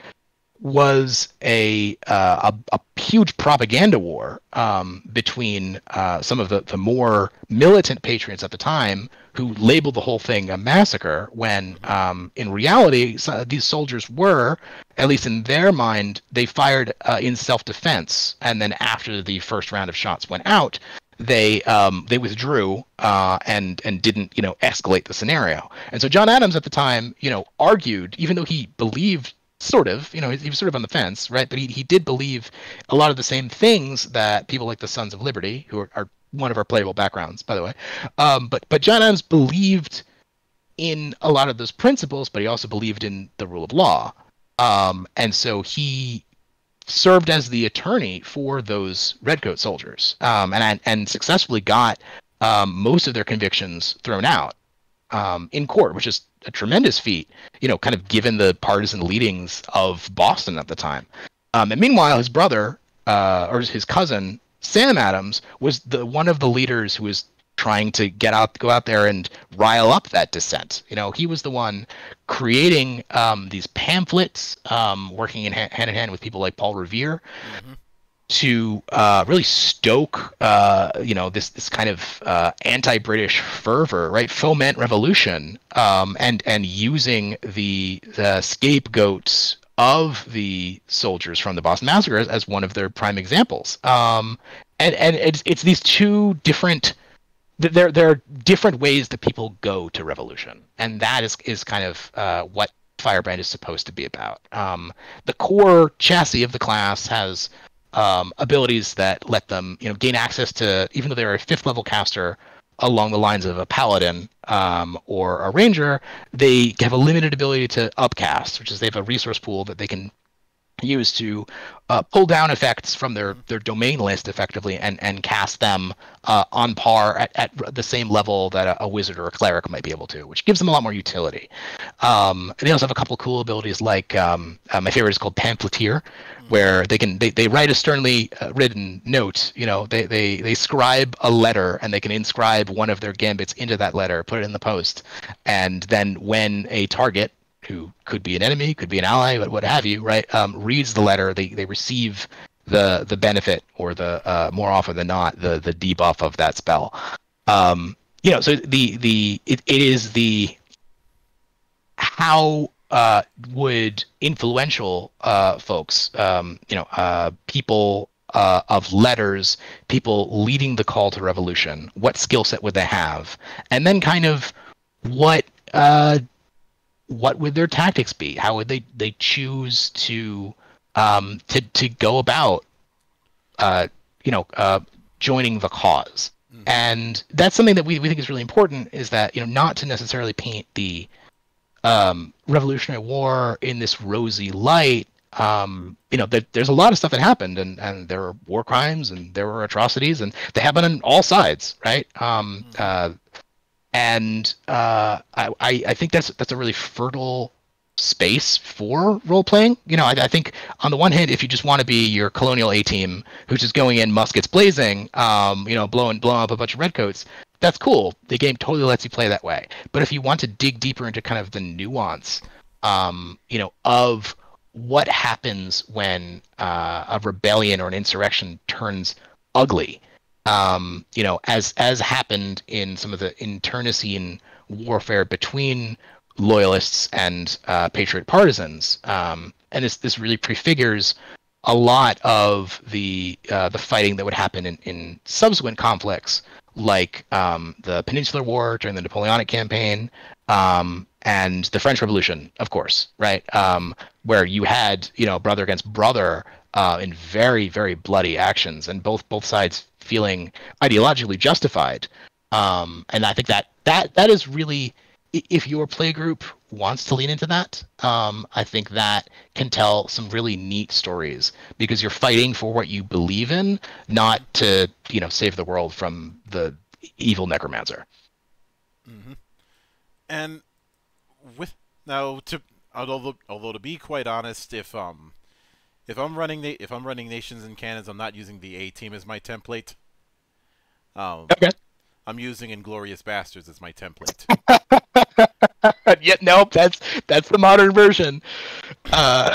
was a, uh, a, a huge propaganda war um, between uh, some of the, the more militant patriots at the time who labeled the whole thing a massacre when um, in reality these soldiers were at least in their mind they fired uh, in self-defense. And then after the first round of shots went out they um, they withdrew uh, and and didn't you know escalate the scenario. And so John Adams at the time you know argued even though he believed sort of you know he was sort of on the fence right? But he, he did believe a lot of the same things that people like the Sons of Liberty who are, are one of our playable backgrounds, by the way. Um, but but John Adams believed in a lot of those principles, but he also believed in the rule of law, um, and so he served as the attorney for those redcoat soldiers, um, and and successfully got um, most of their convictions thrown out um, in court, which is a tremendous feat, you know, kind of given the partisan leadings of Boston at the time. Um, and meanwhile, his brother uh, or his cousin Sam Adams was the one of the leaders who was trying to get out, go out there and rile up that dissent. You know, he was the one creating um, these pamphlets, um, working in hand in hand with people like Paul Revere. Mm-hmm. To uh, really stoke, uh, you know, this this kind of uh, anti-British fervor, right? Foment revolution, um, and and using the, the scapegoats of the soldiers from the Boston Massacre as, as one of their prime examples. Um, and and it's it's these two different. There there are different ways that people go to revolution, and that is is kind of uh, what Firebrand is supposed to be about. Um, the core chassis of the class has um, abilities that let them you know gain access to even though they're a fifth level caster along the lines of a paladin um, or a ranger, they have a limited ability to upcast, which is they have a resource pool that they can use to uh, pull down effects from their, their domain list effectively and, and cast them uh, on par at, at the same level that a, a, wizard or a cleric might be able to, which gives them a lot more utility. Um, they also have a couple cool abilities like um, uh, my favorite is called Pamphleteer, where they can they, they write a sternly uh, written note. You know, they, they they scribe a letter and they can inscribe one of their gambits into that letter, put it in the post, and then when a target who could be an enemy, could be an ally, but what have you, right? Um, reads the letter, they they receive the the benefit or the uh, more often than not the the debuff of that spell. Um, you know, so the the it, it is the how uh, would influential uh, folks, um, you know, uh, people uh, of letters, people leading the call to revolution, what skill set would they have, and then kind of what uh, what would their tactics be? How would they they choose to um, to to go about uh, you know uh, joining the cause? Mm. And that's something that we, we think is really important. Is that you know not to necessarily paint the um, Revolutionary War in this rosy light. Um, you know, there, there's a lot of stuff that happened, and, and there were war crimes, and there were atrocities, and they happen on all sides, right? Um, mm. uh, and uh, I, I think that's that's a really fertile space for role playing. You know, I, I, think on the one hand, if you just want to be your colonial A team who's just going in muskets blazing, um, you know, blowing blowing up a bunch of redcoats, that's cool. The game totally lets you play that way. But if you want to dig deeper into kind of the nuance, um, you know, of what happens when uh, a rebellion or an insurrection turns ugly, um, you know, as as happened in some of the internecine warfare between loyalists and uh, patriot partisans, um, and this this really prefigures a lot of the uh, the fighting that would happen in, in subsequent conflicts, like um, the Peninsular War during the Napoleonic campaign, um, and the French Revolution, of course, right? Um, where you had you know brother against brother uh, in very very bloody actions, and both both sides feeling ideologically justified. Um, and I think that that that is really if your play group wants to lean into that, um, I think that can tell some really neat stories because you're fighting for what you believe in, not to you know save the world from the evil necromancer. Mm-hmm. And with now to although although to be quite honest, if um if I'm running the if I'm running nations and cannons, I'm not using the A team as my template. Um, okay. I'm using Inglorious Bastards as my template. yeah, nope, that's that's the modern version. Uh,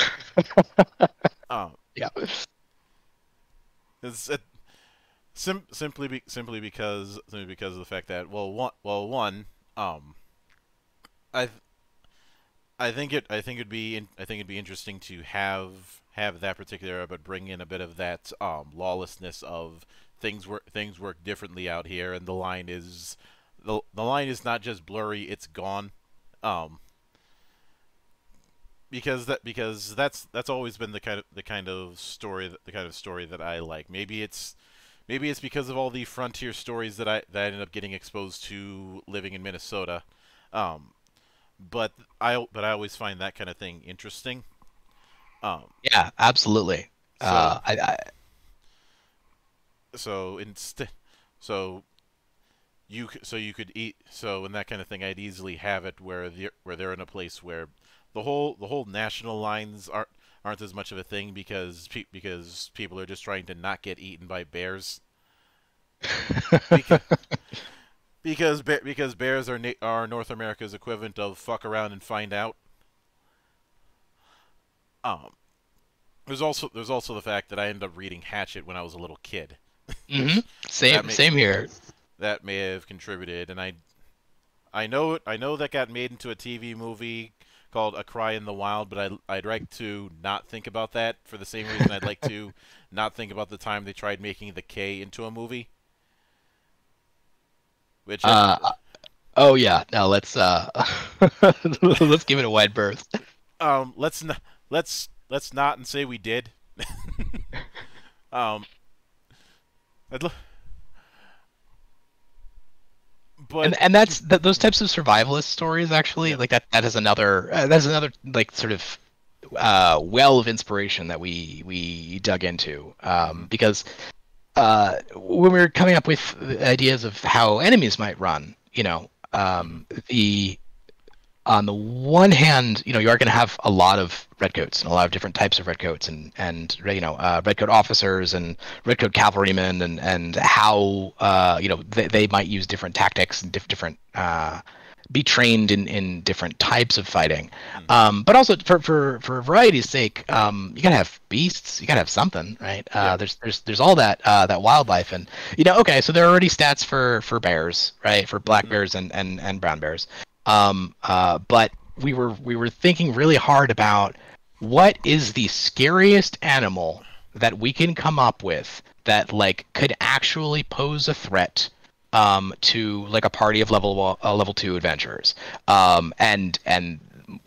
um, yeah. It's it, sim- simply be- simply because simply because of the fact that well one well one um I I think it I think it'd be in, I think it'd be interesting to have have that particular era, but bring in a bit of that um lawlessness of things work things work differently out here, and the line is the the line is not just blurry; it's gone. Um, because that because that's that's always been the kind of the kind of story the kind of story that I like. Maybe it's maybe it's because of all the frontier stories that I that I ended up getting exposed to living in Minnesota. Um, but I but I always find that kind of thing interesting. Um, yeah, absolutely. So, uh, I, I so instead, so you so you could eat so in that kind of thing, I'd easily have it where they where they're in a place where the whole the whole national lines aren't aren't as much of a thing because pe because people are just trying to not get eaten by bears. because because, because bears are are North America's equivalent of fuck around and find out. Um, there's also there's also the fact that I ended up reading Hatchet when I was a little kid. Mm-hmm. Same, may, same here. That may have contributed, and I, I know, I know that got made into a TV movie called A Cry in the Wild, but I, I'd like to not think about that for the same reason I'd like to not think about the time they tried making the K into a movie. Which. Uh, I, oh yeah, now let's uh, let's give it a wide berth. Um, let's not let's let's not and say we did. um, I'd lo- but and, and that's that, those types of survivalist stories actually yeah. like that that is another uh, that's another like sort of uh, well of inspiration that we we dug into um, mm-hmm. because uh, when we were coming up with ideas of how enemies might run you know um, the on the one hand, you know, you are going to have a lot of redcoats and a lot of different types of redcoats and and you know uh, redcoat officers and redcoat cavalrymen and and how uh, you know they, they might use different tactics and diff- different uh, be trained in, in different types of fighting. Mm-hmm. Um, but also for, for, for variety's sake, um, you gotta have beasts. You gotta have something, right? Uh, yeah. There's there's there's all that uh, that wildlife, and you know, okay, so there are already stats for for bears, right? For black mm-hmm. bears and, and and brown bears. Um, uh, but we were we were thinking really hard about what is the scariest animal that we can come up with that like could actually pose a threat um, to like a party of level uh, level two adventurers. Um, and and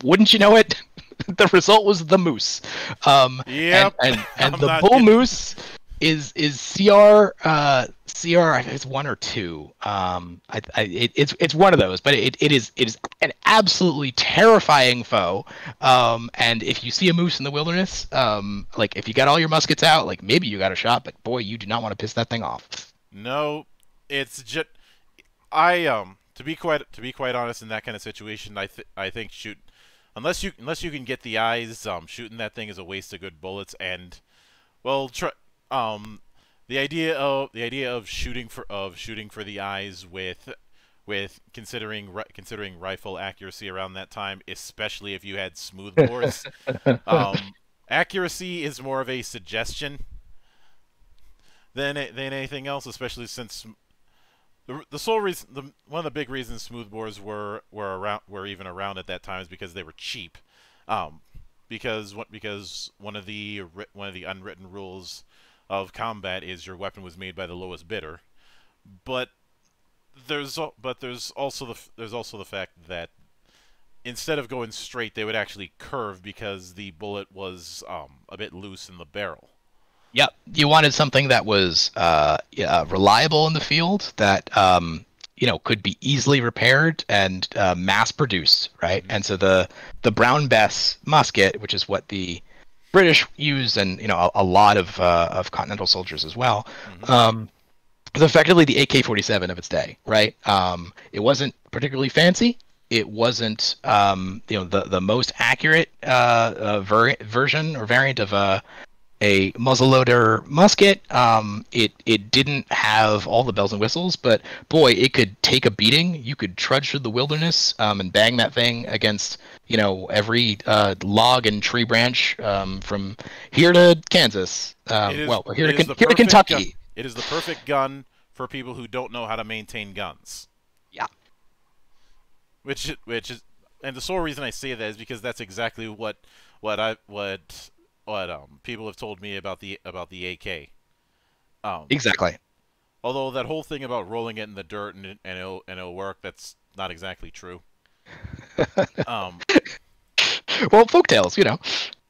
wouldn't you know it, the result was the moose. Um, yep. And and, and the bull kidding. moose is is CR uh CR it's one or two. Um I, I it, it's it's one of those, but it, it is it is an absolutely terrifying foe. Um and if you see a moose in the wilderness, um like if you got all your muskets out, like maybe you got a shot, but boy, you do not want to piss that thing off. No, it's just I um to be quite to be quite honest in that kind of situation, I th- I think shoot unless you unless you can get the eyes, um shooting that thing is a waste of good bullets and well, try um, the idea of the idea of shooting for of shooting for the eyes with with considering considering rifle accuracy around that time, especially if you had smooth bores. um, accuracy is more of a suggestion than than anything else, especially since the, the sole reason the, one of the big reasons smooth bores were were around were even around at that time is because they were cheap. Um, because what because one of the one of the unwritten rules of combat is your weapon was made by the lowest bidder. But there's but there's also the there's also the fact that instead of going straight, they would actually curve because the bullet was um, a bit loose in the barrel. Yep, you wanted something that was uh, yeah, reliable in the field, that um, you know could be easily repaired and uh, mass produced, right? And so the the Brown Bess musket, which is what the British used, and you know a, a lot of uh, of Continental soldiers as well, um, was effectively the AK-47 of its day, right? Um, it wasn't particularly fancy. It wasn't, um, you know, the the most accurate uh, uh, ver- version or variant of a a muzzleloader musket. Um, it it didn't have all the bells and whistles, but boy, it could take a beating. You could trudge through the wilderness um, and bang that thing against you know every uh, log and tree branch um, from here to Kansas. Um, is- well, here to, here to Kentucky. gun- It is the perfect gun for people who don't know how to maintain guns. Yeah. Which which is and the sole reason I say that is because that's exactly what what I what what um people have told me about the about the AK. Um, Exactly. although that whole thing about rolling it in the dirt and and it'll and it'll work, that's not exactly true. um, Well, folktales, you know.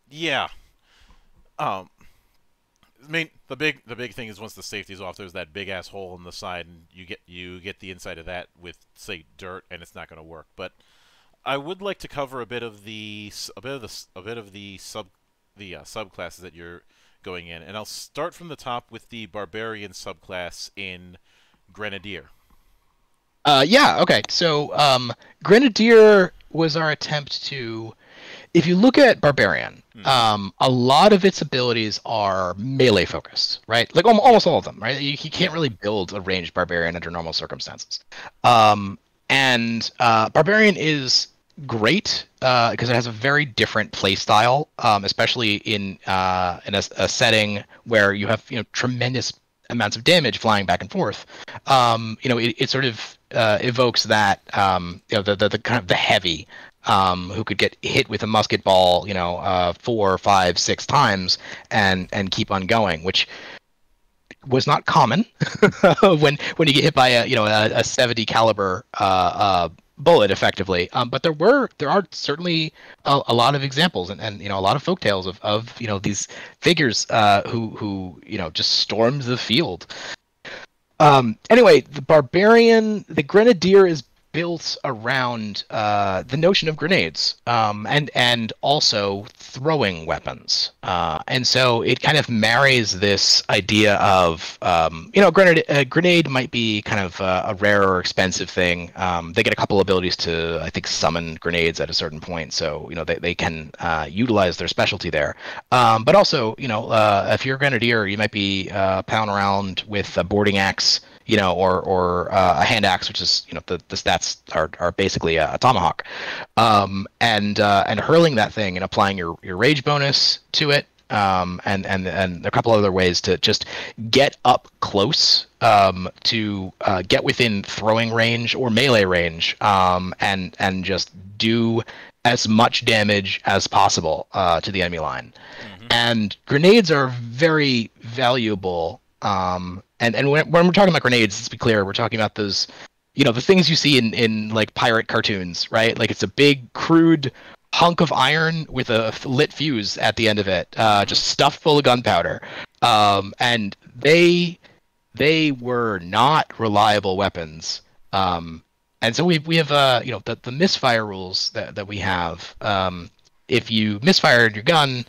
Yeah. Um. I mean, the big the big thing is once the safety's off, there's that big ass hole in the side, and you get you get the inside of that with say dirt, and it's not going to work. But I would like to cover a bit of the a bit of the a bit of the sub the uh, subclasses that you're going in, and I'll start from the top with the barbarian subclass in Grenadier. Uh, yeah. Okay. So, um, Grenadier was our attempt to. If you look at Barbarian, Hmm. um, a lot of its abilities are melee focused, right? Like almo- almost all of them, right? You, you can't really build a ranged Barbarian under normal circumstances. Um, and uh, Barbarian is great because it has a very different play style, um, especially in uh, in a, a setting where you have you know tremendous amounts of damage flying back and forth. Um, you know, it, it sort of uh, evokes that um, you know the, the the kind of the heavy um, who could get hit with a musket ball, you know, uh, four, five, six times and and keep on going, which was not common when when you get hit by a you know a, a 70 caliber uh, uh, bullet effectively. Um, but there were there are certainly a, a lot of examples and, and you know a lot of folktales of, of you know these figures uh, who who you know just stormed the field. Um, anyway, the barbarian, the grenadier is built around uh, the notion of grenades um, and and also throwing weapons, uh, and so it kind of marries this idea of um, you know grenade a grenade might be kind of uh, a rare or expensive thing. Um, they get a couple abilities to I think summon grenades at a certain point, so you know they they can uh, utilize their specialty there. Um, but also you know uh, if you're a grenadier, you might be uh, pounding around with a boarding axe you know, or or uh, a hand axe, which is you know the, the stats are, are basically a, a tomahawk, um, and uh, and hurling that thing and applying your, your rage bonus to it, um, and and and a couple other ways to just get up close um, to uh, get within throwing range or melee range, um, and and just do as much damage as possible uh, to the enemy line. And grenades are very valuable um, and and when, when we're talking about grenades, let's be clear, we're talking about those, you know, the things you see in in like pirate cartoons, right? Like it's a big crude hunk of iron with a lit fuse at the end of it, uh, just stuffed full of gunpowder. Um, and they they were not reliable weapons. Um, and so we we have uh you know the the misfire rules that that we have. Um, if you misfire your gun,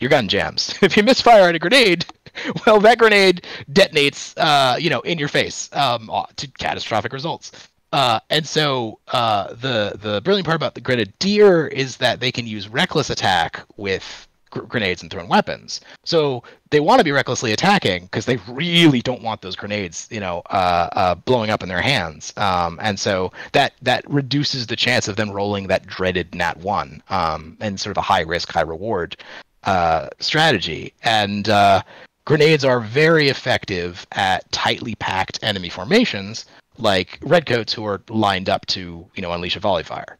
your gun jams. If you misfire at a grenade, well, that grenade detonates, uh, you know, in your face um, uh, to catastrophic results. Uh, and so uh, the the brilliant part about the grenadier is that they can use reckless attack with gr- grenades and thrown weapons. So they want to be recklessly attacking because they really don't want those grenades, you know, uh, uh, blowing up in their hands. Um, and so that that reduces the chance of them rolling that dreaded nat one um, and sort of a high risk, high reward uh, strategy. And uh, grenades are very effective at tightly packed enemy formations, like redcoats who are lined up to, you know, unleash a volley fire.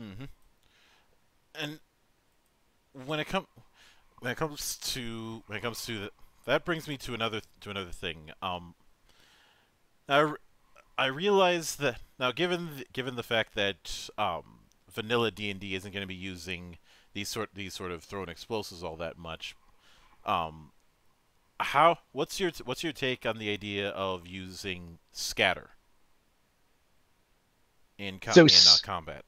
Mm-hmm. And when it comes when it comes to when it comes to the, that brings me to another to another thing. Um, I, I realize that now given the, given the fact that um, vanilla D and D isn't going to be using these sort these sort of thrown explosives all that much, um, how what's your what's your take on the idea of using scatter in, com- So in uh, combat?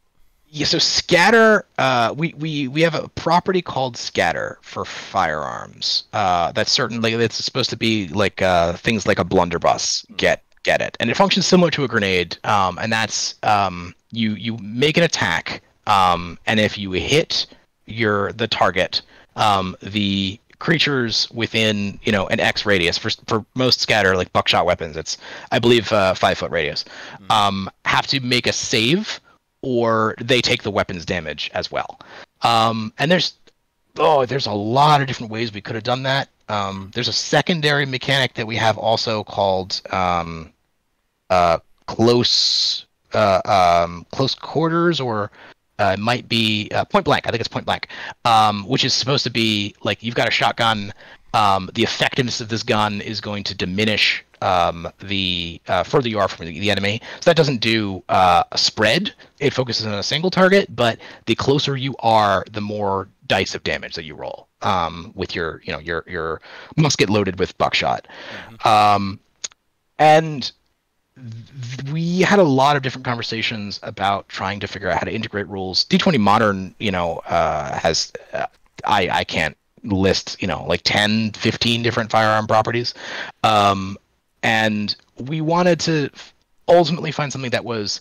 Yeah, so scatter. Uh, we we we have a property called scatter for firearms. Uh, that's certainly it's supposed to be like uh, things like a blunderbuss. Get get it, and it functions similar to a grenade. Um, and that's um, you you make an attack. Um, and if you hit your the target, um, the creatures within you know an X radius for for most scatter like buckshot weapons, it's I believe uh, five foot radius, um, have to make a save or they take the weapons damage as well. Um, and there's oh, there's a lot of different ways we could have done that. Um, there's a secondary mechanic that we have also called um, uh, close uh, um, close quarters or uh, it might be uh, point blank. I think it's point blank, um, which is supposed to be like you've got a shotgun. Um, the effectiveness of this gun is going to diminish um, the uh, further you are from the, the enemy. So that doesn't do uh, a spread. It focuses on a single target, but the closer you are, the more dice of damage that you roll um, with your, you know, your your musket loaded with buckshot. Um, and we had a lot of different conversations about trying to figure out how to integrate rules. D20 Modern, you know, uh, has uh, I I can't list, you know, like 10, 15 different firearm properties. Um, and we wanted to ultimately find something that was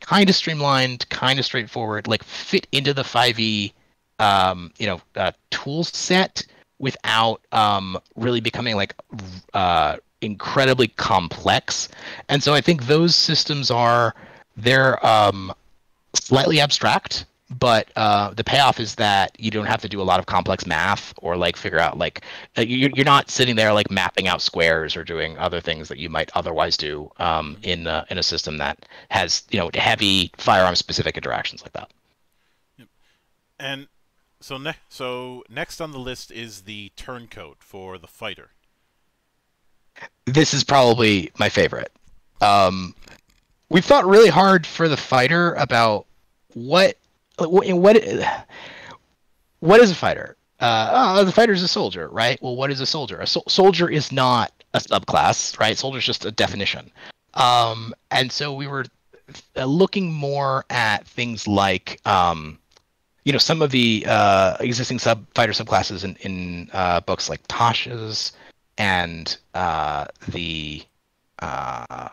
kind of streamlined, kind of straightforward, like fit into the 5e um, you know, uh, tool set without um, really becoming like uh, incredibly complex. And so I think those systems are they're um, slightly abstract, but uh, the payoff is that you don't have to do a lot of complex math or like figure out like uh, you- you're not sitting there like mapping out squares or doing other things that you might otherwise do um, in uh, in a system that has you know heavy firearm specific interactions like that. Yep. And so ne- so next on the list is the turncoat for the fighter. This is probably my favorite. Um, we thought really hard for the fighter about what what what, is a fighter. Uh, oh, the fighter is a soldier, right? Well, what is a soldier? A sol- soldier is not a subclass, right? Soldier is just a definition. Um, and so we were uh, looking more at things like, um, you know, some of the uh, existing sub fighter subclasses in in uh, books like Tasha's and uh, the uh,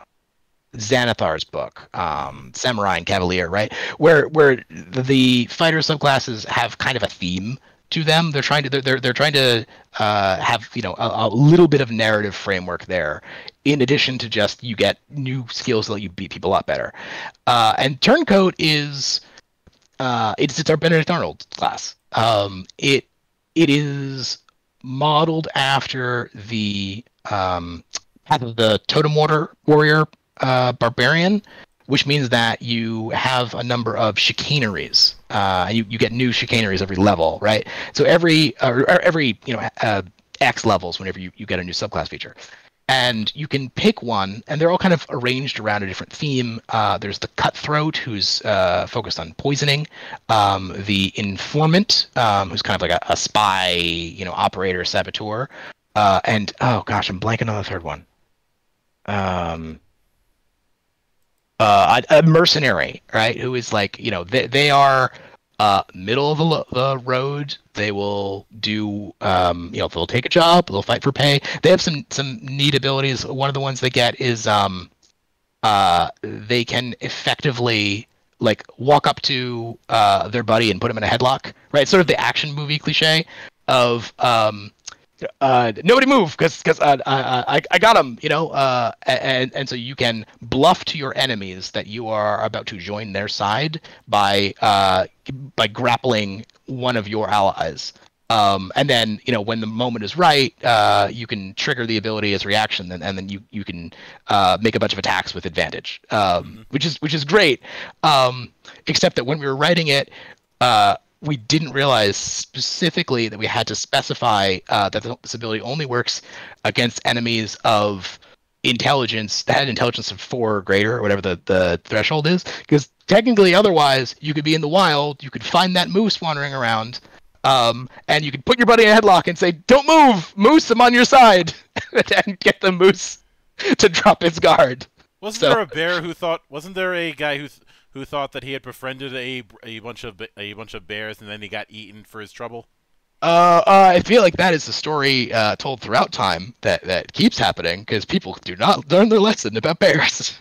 Xanathar's book, um, Samurai and Cavalier, right? Where where the fighter subclasses have kind of a theme to them. They're trying to they're they're, they're trying to uh, have you know a, a little bit of narrative framework there, in addition to just you get new skills that let you beat people up better. Uh, and Turncoat is uh, it's it's our Benedict Arnold class. Um, it it is modeled after the um, Path of the Totem Water Warrior uh, Barbarian, which means that you have a number of chicaneries. Uh, you, you get new chicaneries every level, right? So every uh, every you know uh, X levels whenever you, you get a new subclass feature. And you can pick one, and they're all kind of arranged around a different theme. Uh, there's the cutthroat, who's uh, focused on poisoning. Um, the informant, um, who's kind of like a, a spy, you know, operator, saboteur. Uh, and oh gosh, I'm blanking on the third one. Um, uh, a, a mercenary, right? Who is like, you know, they they are uh, middle of the, lo- the road. They will do, um, you know, they'll take a job, they'll fight for pay. They have some some neat abilities. One of the ones they get is um, uh, they can effectively like walk up to uh, their buddy and put him in a headlock, right? Sort of the action movie cliche of um, uh, nobody move because because uh, I, I I got him, you know, uh, and and so you can bluff to your enemies that you are about to join their side by uh, by grappling one of your allies. Um, and then you know when the moment is right, uh, you can trigger the ability as reaction, and, and then you you can uh, make a bunch of attacks with advantage, um, mm-hmm. which is which is great. Um, except that when we were writing it, uh, we didn't realize specifically that we had to specify uh, that this ability only works against enemies of intelligence that had intelligence of four or greater, or whatever the, the threshold is. Because technically, otherwise, you could be in the wild, you could find that moose wandering around, um, and you could put your buddy in a headlock and say, "Don't move, Moose. I'm on your side," and get the Moose to drop its guard. Wasn't so, there a bear who thought? Wasn't there a guy who th- who thought that he had befriended a a bunch of a bunch of bears and then he got eaten for his trouble? Uh, uh, I feel like that is the story uh, told throughout time that that keeps happening because people do not learn their lesson about bears.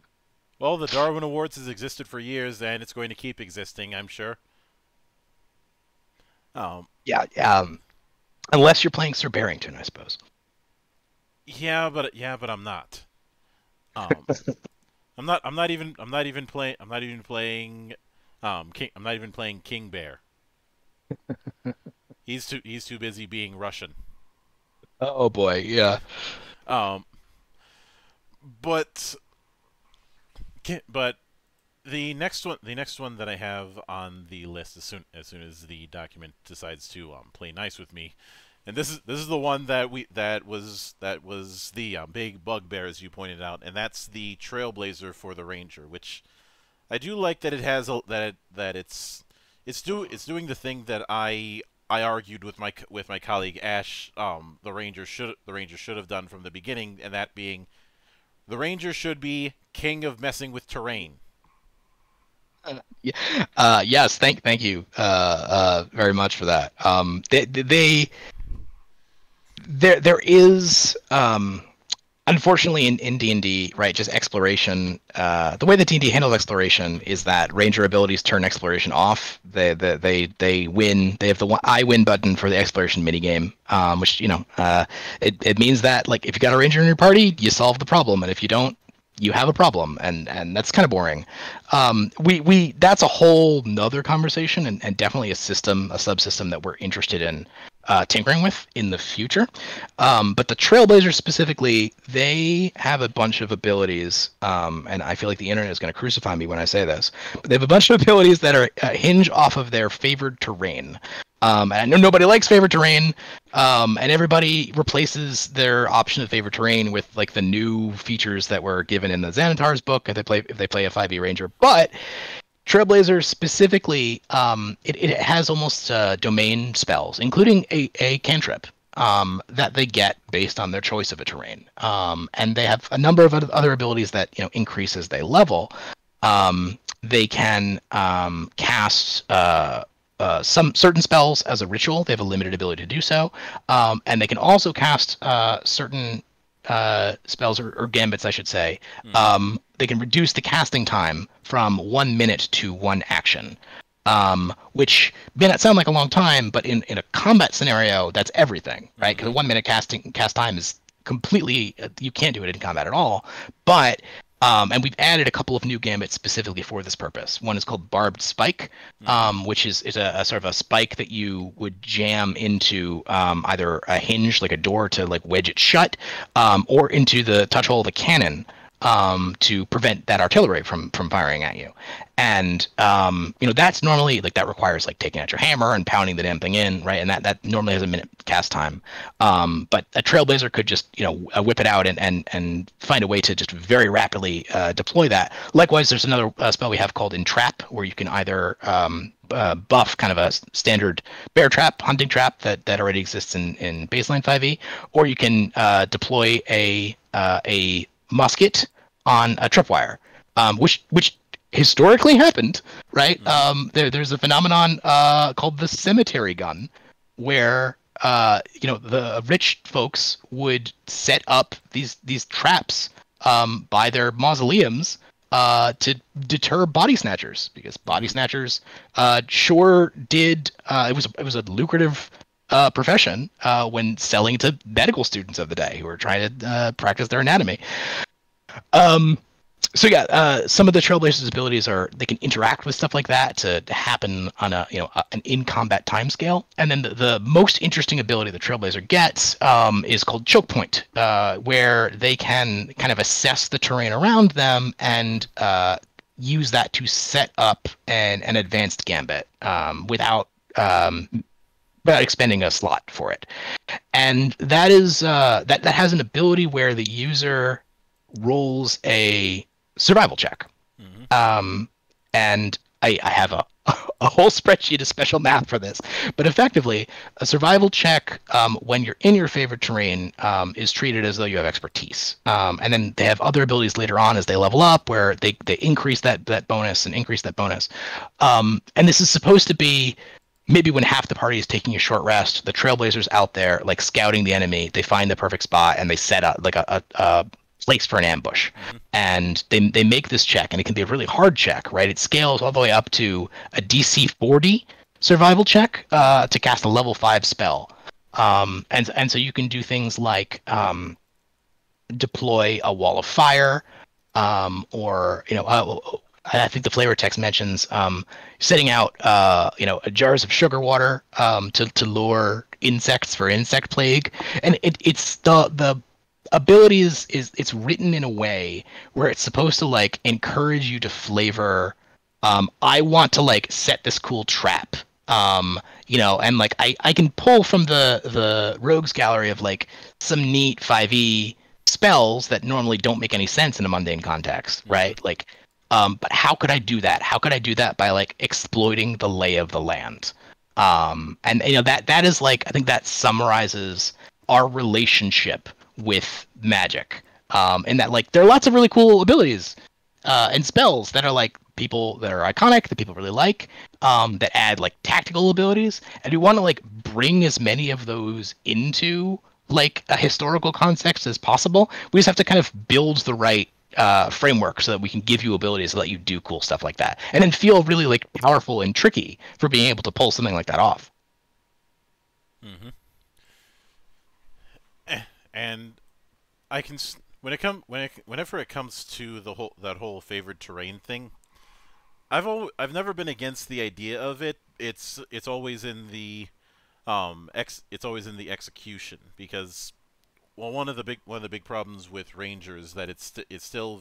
well, the Darwin Awards has existed for years, and it's going to keep existing, I'm sure. Um, yeah, um, unless you're playing Sir Barrington, I suppose. Yeah, but yeah, but I'm not. Um, I'm not. I'm not even. I'm not even playing. I'm not even playing. Um, King. I'm not even playing King Bear. he's too. He's too busy being Russian. Oh boy, yeah. Um, but, but the next one, the next one that I have on the list as soon as soon as the document decides to um, play nice with me, and this is this is the one that we that was that was the um, big bugbear as you pointed out, and that's the Trailblazer for the Ranger, which I do like that it has a, that it, that it's it's do it's doing the thing that I I argued with my with my colleague Ash. Um, the Ranger should the Ranger should have done from the beginning, and that being the Ranger should be king of messing with terrain. Uh, yes, thank thank you uh, uh, very much for that. Um, they, they there there is um, unfortunately in, in D&D, right, just exploration, uh, the way that D&D handles exploration is that ranger abilities turn exploration off. They, they, they, they win, they have the one, I win button for the exploration minigame, um, which, you know, uh, it, it means that, like, if you got a ranger in your party, you solve the problem, and if you don't, you have a problem and and that's kind of boring. Um, we we that's a whole nother conversation and, and definitely a system a subsystem that we're interested in uh, tinkering with in the future um, but the trailblazers specifically they have a bunch of abilities um, and i feel like the internet is going to crucify me when i say this but they have a bunch of abilities that are uh, hinge off of their favored terrain um, and I know nobody likes favorite terrain, um, and everybody replaces their option of favorite terrain with like the new features that were given in the Xanathar's book if they play if they play a 5e ranger. But Trailblazer specifically, um, it, it has almost uh, domain spells, including a, a cantrip um, that they get based on their choice of a terrain. Um, and they have a number of other abilities that you know increase as they level. Um, they can um, cast uh, uh, some certain spells as a ritual. They have a limited ability to do so, um, and they can also cast uh, certain uh, spells or, or, gambits, I should say. Mm. Um, they can reduce the casting time from one minute to one action, um, which may not sound like a long time, but in, in a combat scenario, that's everything, right? Because mm-hmm. one minute casting cast time is completely you can't do it in combat at all. But um, and we've added a couple of new gambits specifically for this purpose. One is called Barbed Spike, mm-hmm. um, which is, is a, a, sort of a spike that you would jam into um, either a hinge, like a door, to like wedge it shut, um, or into the touch hole of a cannon um, to prevent that artillery from from firing at you. And um, you know that's normally like that requires like taking out your hammer and pounding the damn thing in, right? And that that normally has a minute cast time. Um, but a trailblazer could just you know uh, whip it out and and and find a way to just very rapidly uh, deploy that. Likewise, there's another uh, spell we have called entrap, where you can either um, uh, buff kind of a standard bear trap, hunting trap that, that already exists in, in baseline 5e, or you can uh, deploy a uh, a musket on a tripwire, um, which which historically happened, right? Mm-hmm. Um, there, there's a phenomenon uh, called the cemetery gun, where uh, you know the rich folks would set up these these traps um, by their mausoleums uh, to deter body snatchers because body snatchers uh, sure did uh, it was it was a lucrative uh, profession uh, when selling to medical students of the day who are trying to uh, practice their anatomy. Um, so yeah, uh, some of the Trailblazers' abilities are they can interact with stuff like that to, happen on a you know a, an in combat time scale. And then the, the most interesting ability the Trailblazer gets um, is called Choke Point, uh, where they can kind of assess the terrain around them and uh, use that to set up an, an advanced gambit um, without um, without expending a slot for it. And that is uh, that that has an ability where the user rolls a survival check. Mm-hmm. Um, and I, I have a, a whole spreadsheet of special math for this. But effectively, a survival check um, when you're in your favorite terrain um, is treated as though you have expertise. Um, and then they have other abilities later on as they level up where they, they increase that, that bonus and increase that bonus. Um, and this is supposed to be maybe when half the party is taking a short rest, the trailblazers out there like scouting the enemy, they find the perfect spot and they set up like a, a, a place for an ambush. Mm-hmm. And they, they make this check, and it can be a really hard check, right? It scales all the way up to a DC 40 survival check uh, to cast a level 5 spell. Um, and, and so you can do things like um, deploy a wall of fire, um, or, you know, uh, I think the flavor text mentions um, setting out, uh, you know, jars of sugar water um, to to lure insects for insect plague, and it, it's the the ability is, it's written in a way where it's supposed to like encourage you to flavor um, I want to like set this cool trap. Um, you know, and like I, I can pull from the the rogues gallery of like some neat 5e spells that normally don't make any sense in a mundane context, right? Like um, but how could I do that? How could I do that by like exploiting the lay of the land? Um, and you know that that is like I think that summarizes our relationship with magic. Um, and that like there are lots of really cool abilities uh, and spells that are like people that are iconic that people really like um, that add like tactical abilities and we want to like bring as many of those into like a historical context as possible we just have to kind of build the right uh, framework so that we can give you abilities to let you do cool stuff like that and then feel really like powerful and tricky for being able to pull something like that off mm-hmm. and I can when it come when it, whenever it comes to the whole that whole favored terrain thing, I've al- I've never been against the idea of it. It's it's always in the um ex it's always in the execution because well one of the big one of the big problems with rangers is that it's st it's still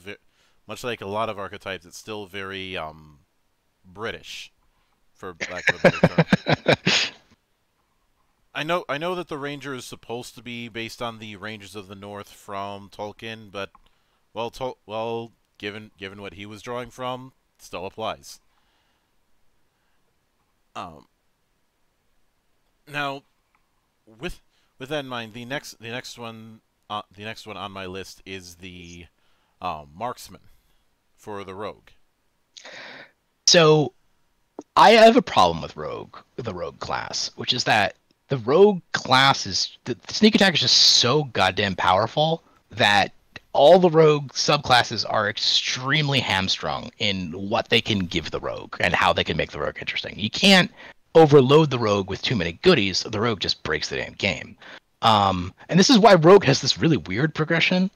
much like a lot of archetypes it's still very um British for lack of a better term. I know I know that the Ranger is supposed to be based on the Rangers of the North from Tolkien, but well, well, given given what he was drawing from, still applies. Um. Now, with with that in mind, the next the next one uh, the next one on my list is the um, marksman for the rogue. So, I have a problem with rogue, the rogue class, which is that the rogue class is the, the sneak attack is just so goddamn powerful that all the rogue subclasses are extremely hamstrung in what they can give the rogue and how they can make the rogue interesting. You can't overload the rogue with too many goodies. The rogue just breaks the damn game. Um, and this is why rogue has this really weird progression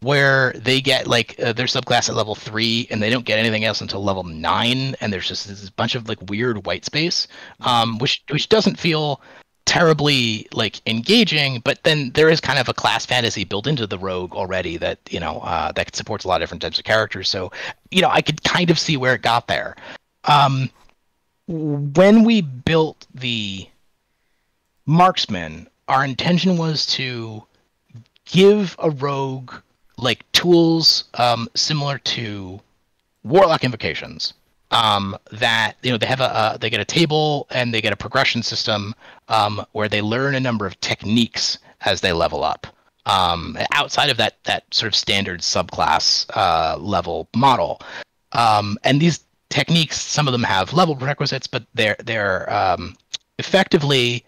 where they get like uh, their subclass at level three and they don't get anything else until level nine and there's just this bunch of like weird white space um, which which doesn't feel terribly like engaging but then there is kind of a class fantasy built into the rogue already that you know uh, that supports a lot of different types of characters so you know i could kind of see where it got there um, when we built the marksman our intention was to give a rogue like tools um, similar to warlock invocations um, that you know they have a uh, they get a table and they get a progression system um, where they learn a number of techniques as they level up. Um, outside of that that sort of standard subclass uh, level model, um, and these techniques, some of them have level prerequisites, but they're they're um, effectively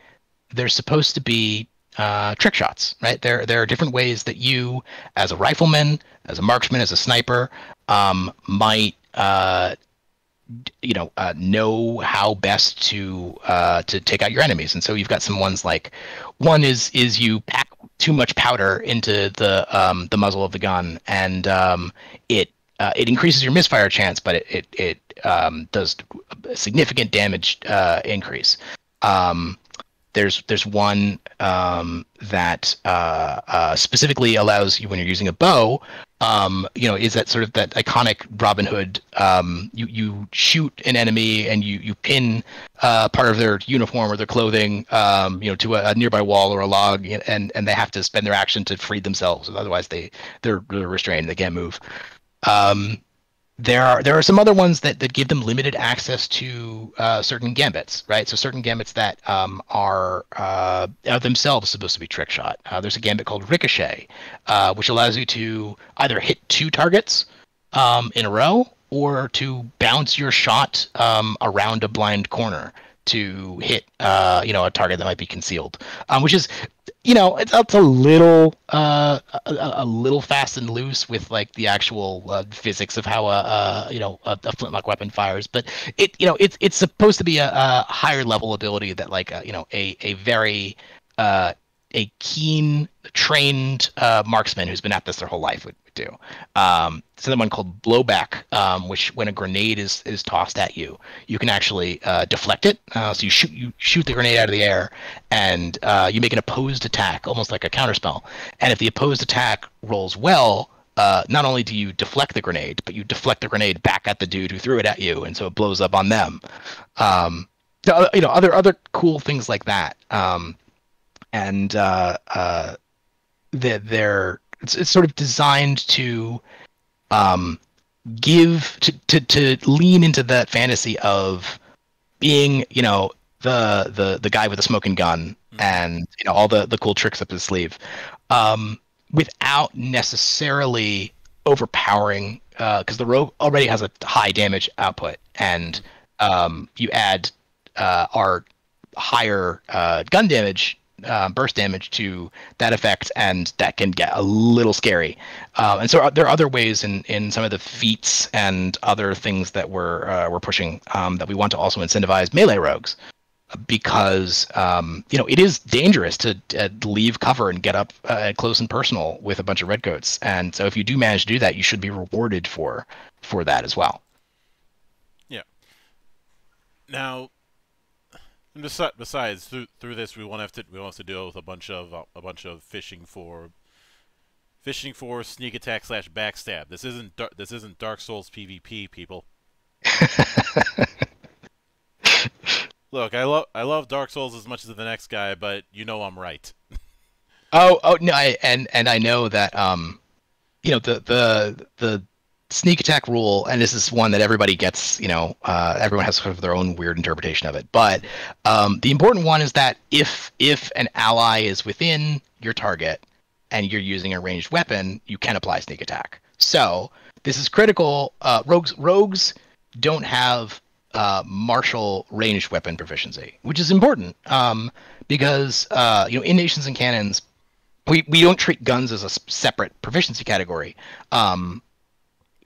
they're supposed to be uh, trick shots, right? There, there are different ways that you, as a rifleman, as a marksman, as a sniper, um, might uh, you know uh, know how best to uh, to take out your enemies and so you've got some ones like one is is you pack too much powder into the um, the muzzle of the gun and um, it uh, it increases your misfire chance but it it, it um, does significant damage uh, increase um, there's there's one um, that uh, uh, specifically allows you when you're using a bow. Um, you know, is that sort of that iconic Robin Hood? Um, you you shoot an enemy and you you pin uh, part of their uniform or their clothing, um, you know, to a, a, nearby wall or a log, and and they have to spend their action to free themselves. Otherwise, they they're, they're restrained. They can't move. Um, there are there are some other ones that, that give them limited access to uh, certain gambits, right? So certain gambits that um, are uh, themselves supposed to be trick shot. Uh, there's a gambit called Ricochet, uh, which allows you to either hit two targets um, in a row or to bounce your shot um, around a blind corner to hit uh, you know a target that might be concealed, um, which is you know it's, it's a little uh, a, a, little fast and loose with like the actual uh, physics of how a, a you know a, a, flintlock weapon fires, but it you know it's it's supposed to be a, a higher level ability that like uh, you know a a very uh, a keen trained uh, marksman who's been at this their whole life would do. Um, another one called blowback, um, which when a grenade is, is tossed at you, you can actually uh, deflect it. Uh, so you shoot you shoot the grenade out of the air, and uh, you make an opposed attack, almost like a counterspell. And if the opposed attack rolls well, uh, not only do you deflect the grenade, but you deflect the grenade back at the dude who threw it at you, and so it blows up on them. Um, you know, other other cool things like that. Um, and uh, uh, that they're it's, it's sort of designed to um, give to, to to lean into that fantasy of being you know the the the guy with the smoking gun mm-hmm. and you know all the the cool tricks up his sleeve um, without necessarily overpowering because uh, the rogue already has a high damage output and um, you add uh, our higher uh, gun damage uh, burst damage to that effect, and that can get a little scary. Uh, and so uh, there are other ways in, in some of the feats and other things that we're uh, we're pushing um, that we want to also incentivize melee rogues because um, you know it is dangerous to uh, leave cover and get up uh, close and personal with a bunch of redcoats. And so if you do manage to do that, you should be rewarded for for that as well. Yeah. Now, and besides, through through this, we won't have to we won't have to deal with a bunch of uh, a bunch of fishing for fishing for sneak attack slash backstab. This isn't this isn't Dark Souls PvP, people. Look, I love I love Dark Souls as much as the next guy, but you know I'm right. oh, oh no, I, and and I know that um, you know the the the sneak attack rule, and this is one that everybody gets, you know, uh, everyone has sort of their own weird interpretation of it. But um, the important one is that if if an ally is within your target and you're using a ranged weapon, you can apply sneak attack. So this is critical. Uh, rogues rogues don't have uh, martial ranged weapon proficiency, which is important um, because uh, you know in nations and cannons. We, we don't treat guns as a separate proficiency category. Um,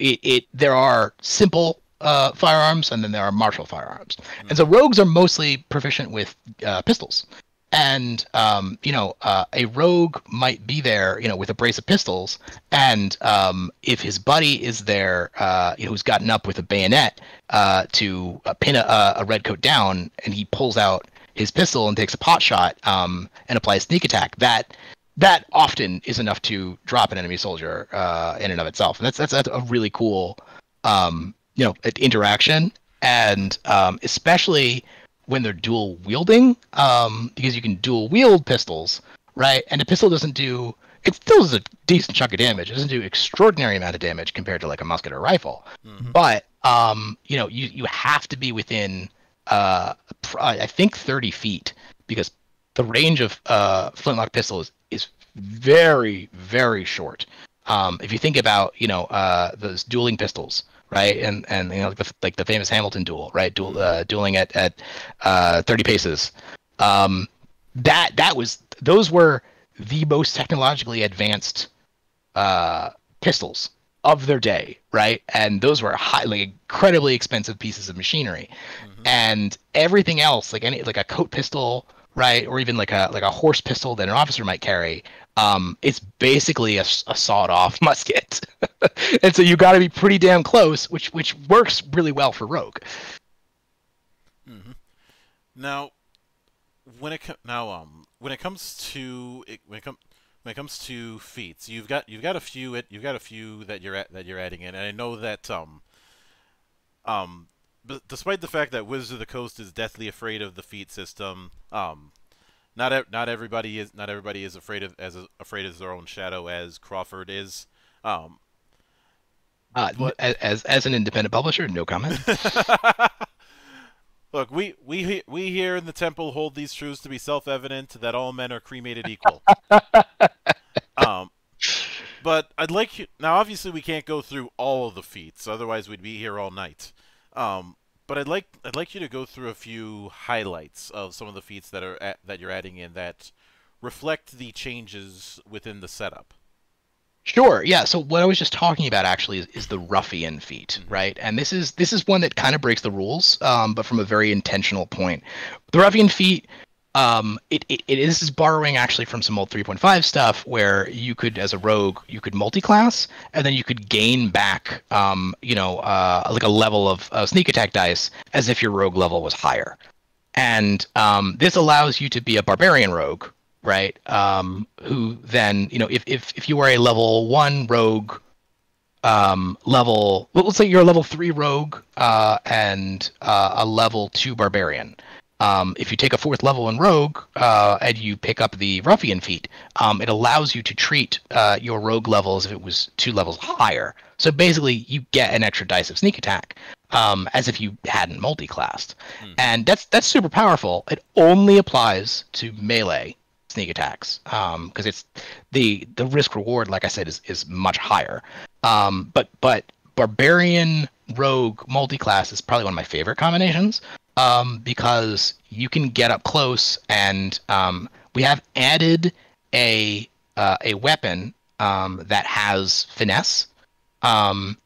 it, it there are simple uh, firearms and then there are martial firearms. Mm-hmm. And so rogues are mostly proficient with uh, pistols. And um, you know, uh, a rogue might be there, you know, with a brace of pistols, and um, if his buddy is there, uh, you know, who's gotten up with a bayonet uh, to uh, pin a, a red coat down, and he pulls out his pistol and takes a pot shot um, and applies sneak attack, that that often is enough to drop an enemy soldier uh, in and of itself, and that's that's, that's a really cool, um, you know, interaction, and um, especially when they're dual wielding, um, because you can dual wield pistols, right? And a pistol doesn't do it still does a decent chunk of damage. It doesn't do extraordinary amount of damage compared to like a musket or rifle, mm-hmm. but um, you know, you you have to be within uh, I think 30 feet because the range of uh, flintlock pistols is very very short. Um, if you think about you know uh, those dueling pistols, right, and and you know like the, like the famous Hamilton duel, right, duel uh, dueling at at uh, 30 paces. Um, that that was those were the most technologically advanced uh, pistols of their day, right? And those were highly incredibly expensive pieces of machinery. Mm-hmm. And everything else, like any like a coat pistol, right, or even like a like a horse pistol that an officer might carry, um, it's basically a, a sawed-off musket. and so you got to be pretty damn close, which which works really well for rogue. Mm-hmm. Now, when it now um when it comes to it, when it comes when it comes to feats, you've got you've got a few it you've got a few that you're at, that you're adding in, and I know that um um but despite the fact that Wizards of the Coast is deathly afraid of the feat system, um not not everybody is not everybody is afraid of as afraid as their own shadow as Crawford is. Um, uh, but, as as an independent publisher, no comment. Look, we we we here in the temple hold these truths to be self-evident that all men are cremated equal. um, but I'd like you now. Obviously, we can't go through all of the feats, otherwise we'd be here all night. Um, but I'd like I'd like you to go through a few highlights of some of the feats that are at, that you're adding in that reflect the changes within the setup. Sure. Yeah. So what I was just talking about actually is, is the ruffian feat, mm-hmm. right? And this is this is one that kind of breaks the rules, um, but from a very intentional point. The ruffian feat, um, it, it, it is borrowing actually from some old 3.5 stuff where you could, as a rogue, you could multi-class, and then you could gain back, um, you know, uh, like a level of uh, sneak attack dice as if your rogue level was higher. And um, this allows you to be a barbarian rogue, right? Um, who then, you know, if, if, if you are a level one rogue, um, level, let's say you're a level three rogue uh, and uh, a level two barbarian. Um, if you take a fourth level in Rogue uh, and you pick up the Ruffian feat, um, it allows you to treat uh, your Rogue level as if it was two levels higher. So basically, you get an extra dice of sneak attack, um, as if you hadn't multiclassed, hmm. and that's that's super powerful. It only applies to melee sneak attacks because um, it's the the risk reward, like I said, is is much higher. Um, but but barbarian rogue multi-class is probably one of my favorite combinations um, because you can get up close and um, we have added a uh, a weapon um, that has finesse um,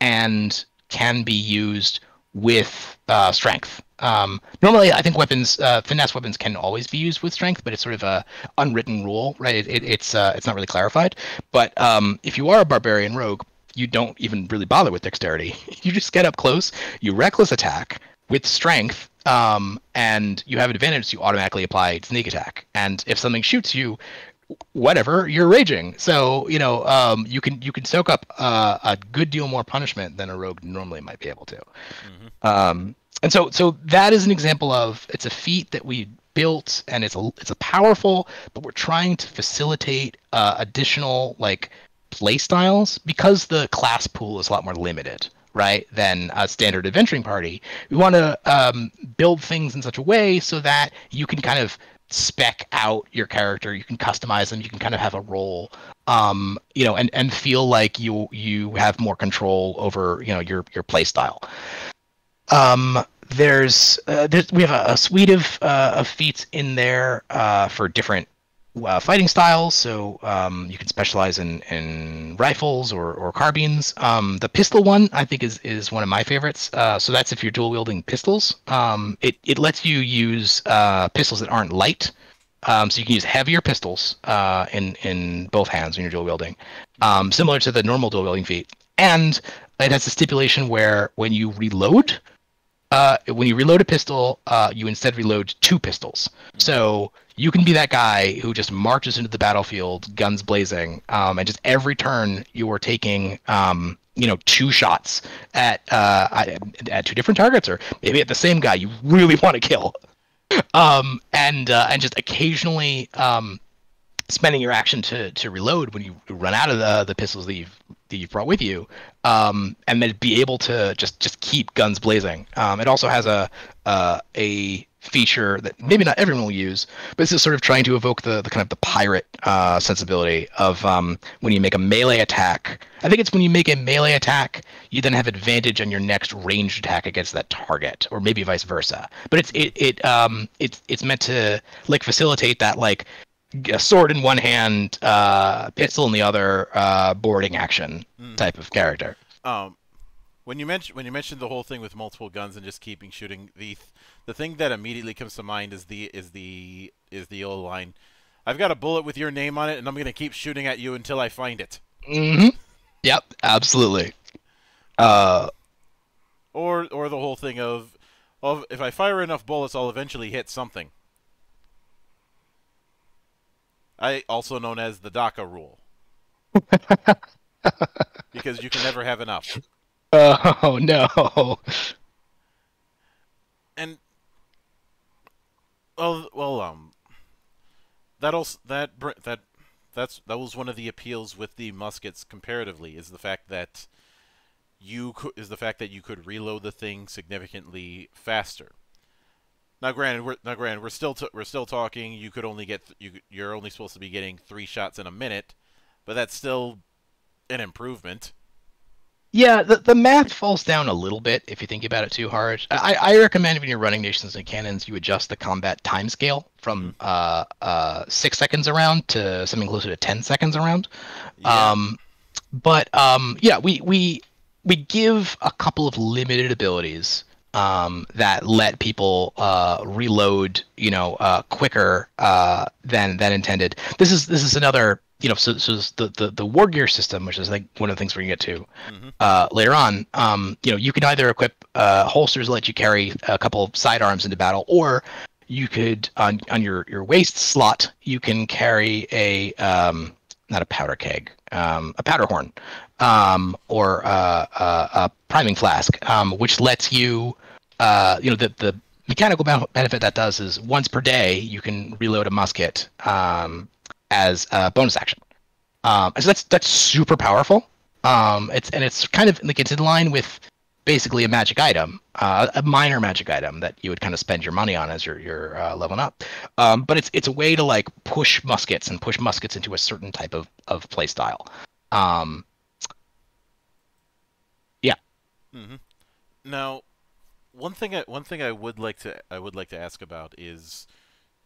and can be used with uh, strength. Um, normally, I think weapons, uh, finesse weapons, can always be used with strength, but it's sort of a unwritten rule, right? It, it, it's uh, it's not really clarified. But um, if you are a barbarian rogue, you don't even really bother with dexterity. you just get up close, you reckless attack with strength, um, and you have advantage, you automatically apply sneak attack. And if something shoots you, whatever, you're raging. So you know um, you can you can soak up uh, a good deal more punishment than a rogue normally might be able to. Mm-hmm. Um, and so so that is an example of it's a feat that we built and it's a it's a powerful, but we're trying to facilitate uh, additional like play styles because the class pool is a lot more limited right than a standard adventuring party. We want to um, build things in such a way so that you can kind of spec out your character you can customize them you can kind of have a role um, you know and and feel like you you have more control over you know your your play style. Um, there's, uh, there's, we have a, a suite of uh, of feats in there uh, for different uh, fighting styles. So um, you can specialize in, in rifles or, or carbines. Um, the pistol one I think is, is one of my favorites. Uh, so that's if you're dual wielding pistols. Um, it it lets you use uh, pistols that aren't light. Um, so you can use heavier pistols uh, in in both hands when you're dual wielding, um, similar to the normal dual wielding feat. And it has a stipulation where when you reload, uh, when you reload a pistol, uh, you instead reload two pistols. So you can be that guy who just marches into the battlefield, guns blazing, um, and just every turn you are taking, um, you know, two shots at uh, at two different targets, or maybe at the same guy you really want to kill, um, and uh, and just occasionally um, spending your action to to reload when you run out of the the pistols that you've that you've brought with you, um, and then be able to just just keep guns blazing. Um, it also has a uh, a feature that maybe not everyone will use, but this is sort of trying to evoke the, the kind of the pirate uh, sensibility of um, when you make a melee attack. I think it's when you make a melee attack, you then have advantage on your next ranged attack against that target, or maybe vice versa. But it's it it um it's it's meant to like facilitate that like a sword in one hand, uh, pistol in the other, uh, boarding action Mm. type of character. Um, when you mentioned when you mentioned the whole thing with multiple guns and just keeping shooting, the the thing that immediately comes to mind is the is the is the old line. I've got a bullet with your name on it, and I'm gonna keep shooting at you until I find it. hmm Yep, absolutely. Uh, Or or the whole thing of, of if I fire enough bullets, I'll eventually hit something. I also known as the Dakka rule. because you can never have enough. oh no. and well, well, um, that also that that that's that was one of the appeals with the muskets comparatively is the fact that you could is the fact that you could reload the thing significantly faster. Now, granted, we're now granted we're still we're still talking. You could only get you you're only supposed to be getting three shots in a minute, but that's still an improvement. Yeah, the, the math falls down a little bit if you think about it too hard. I, I recommend when you're running nations and cannons, you adjust the combat timescale from uh, uh, six seconds around to something closer to ten seconds around. Yeah. Um, but um, yeah, we we we give a couple of limited abilities um, that let people uh, reload, you know, uh, quicker uh, than than intended. This is this is another, you know, so so the the the war gear system, which is like one of the things we're gonna get to Mhm. uh, later on. Um, you know, you can either equip uh, holsters that let you carry a couple of sidearms into battle, or you could on on your your waist slot you can carry a um, not a powder keg, um, a powder horn, um, or uh, uh, a priming flask, um, which lets you, uh, you know, the the mechanical benefit that does is once per day you can reload a musket um, as a bonus action. Um, so that's that's super powerful. Um, it's and it's kind of like it's in line with basically a magic item, uh, a minor magic item that you would kind of spend your money on as you're you're uh, leveling up. Um, but it's it's a way to like push muskets and push muskets into a certain type of of play style. Um, hmm Now, one thing I, one thing I would like to I would like to ask about is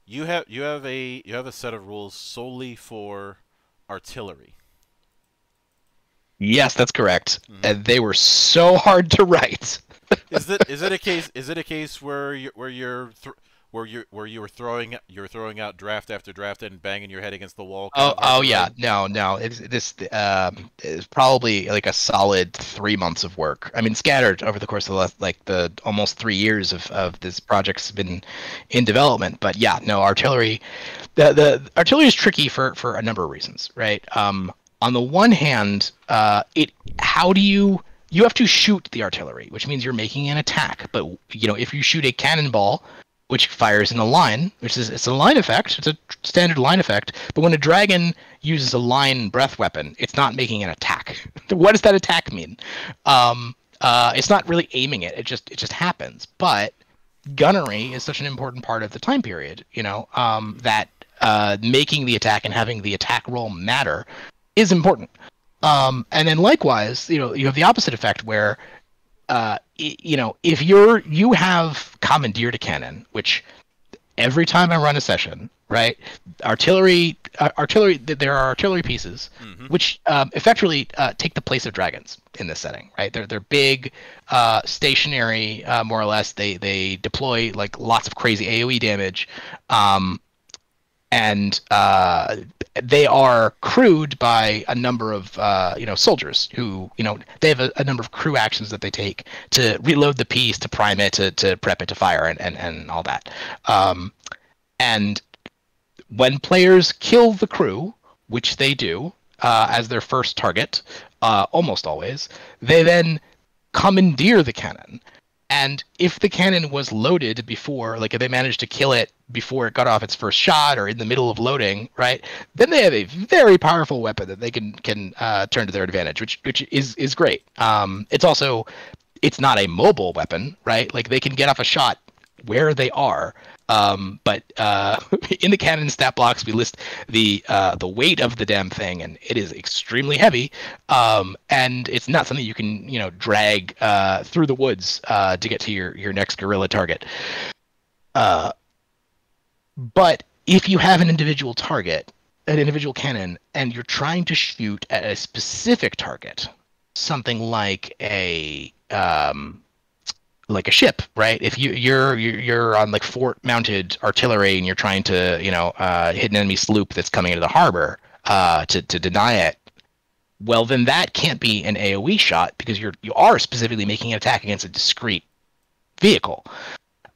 you have you have a you have a set of rules solely for artillery. yes, that's correct. Mhm. And they were so hard to write. Is it is it a case is it a case where you where you're where you where you were throwing you were throwing out draft after draft and banging your head against the wall? Oh, oh yeah, no, no. It's this um is probably like a solid three months of work. I mean, scattered over the course of the last, like the almost three years of of this project's been in development. But yeah, no, artillery, the the artillery is tricky for for a number of reasons, right? Um, on the one hand, uh, it how do you you have to shoot the artillery, which means you're making an attack. But you know, if you shoot a cannonball which fires in a line, which is it's a line effect. It's a standard line effect. But when a dragon uses a line breath weapon, it's not making an attack. what does that attack mean? Um, uh, it's not really aiming it. It just it just happens. But gunnery is such an important part of the time period. You know um, that uh, making the attack and having the attack roll matter is important. Um, and then likewise, you know, you have the opposite effect where uh, you know, if you're you have commandeered a cannon, which every time I run a session, right, artillery, uh, artillery, there are artillery pieces Mhm. which um, effectively uh, take the place of dragons in this setting, right? They're they're big, uh, stationary, uh, more or less. They they deploy like lots of crazy AOE damage, um, and uh, they are crewed by a number of uh, you know soldiers who you know they have a, a number of crew actions that they take to reload the piece, to prime it, to, to prep it to fire, and and, and all that. Um, and when players kill the crew, which they do uh, as their first target, uh, almost always, they then commandeer the cannon. And if the cannon was loaded before, like if they managed to kill it before it got off its first shot or in the middle of loading, right? Then they have a very powerful weapon that they can can uh, turn to their advantage, which which is is great. Um, it's also it's not a mobile weapon, right? Like they can get off a shot where they are. Um, but uh, in the cannon stat blocks, we list the uh, the weight of the damn thing, and it is extremely heavy. Um, and it's not something you can you know drag uh, through the woods uh, to get to your your next guerrilla target. Uh, but if you have an individual target, an individual cannon, and you're trying to shoot at a specific target, something like a um, like a ship, right? If you you're you're, on like fort mounted artillery and you're trying to you know uh, hit an enemy sloop that's coming into the harbor uh, to to deny it, well then that can't be an AOE shot because you're you are specifically making an attack against a discrete vehicle.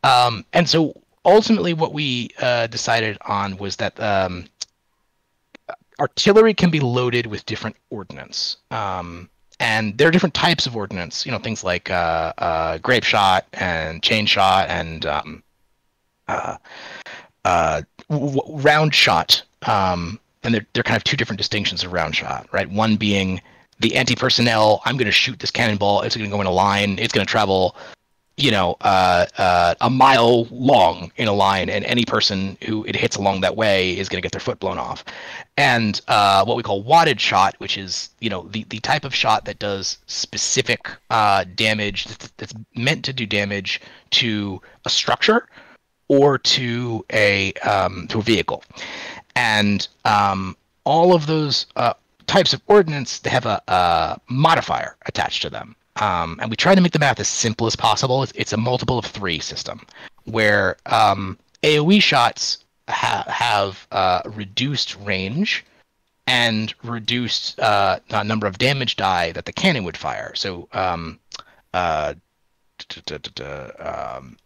Um, and so ultimately, what we uh, decided on was that um, artillery can be loaded with different ordnance. Um, and there are different types of ordnance, you know, things like uh, uh, grape shot and chain shot and um, uh, uh w- round shot. Um, and they're, they're kind of two different distinctions of round shot, right? One being the anti personnel, I'm going to shoot this cannonball, it's going to go in a line, it's going to travel you know, uh, uh, a mile long in a line, and any person who it hits along that way is going to get their foot blown off. And uh, what we call wadded shot, which is you know the, the type of shot that does specific uh, damage that's, that's meant to do damage to a structure or to a um, to a vehicle, and um, all of those uh, types of ordnance have a, a modifier attached to them. Um, and we try to make the math as simple as possible. It's, it's a multiple of three system where um, AoE shots ha- have uh, reduced range and reduced uh, number of damage die that the cannon would fire. So um, uh, um,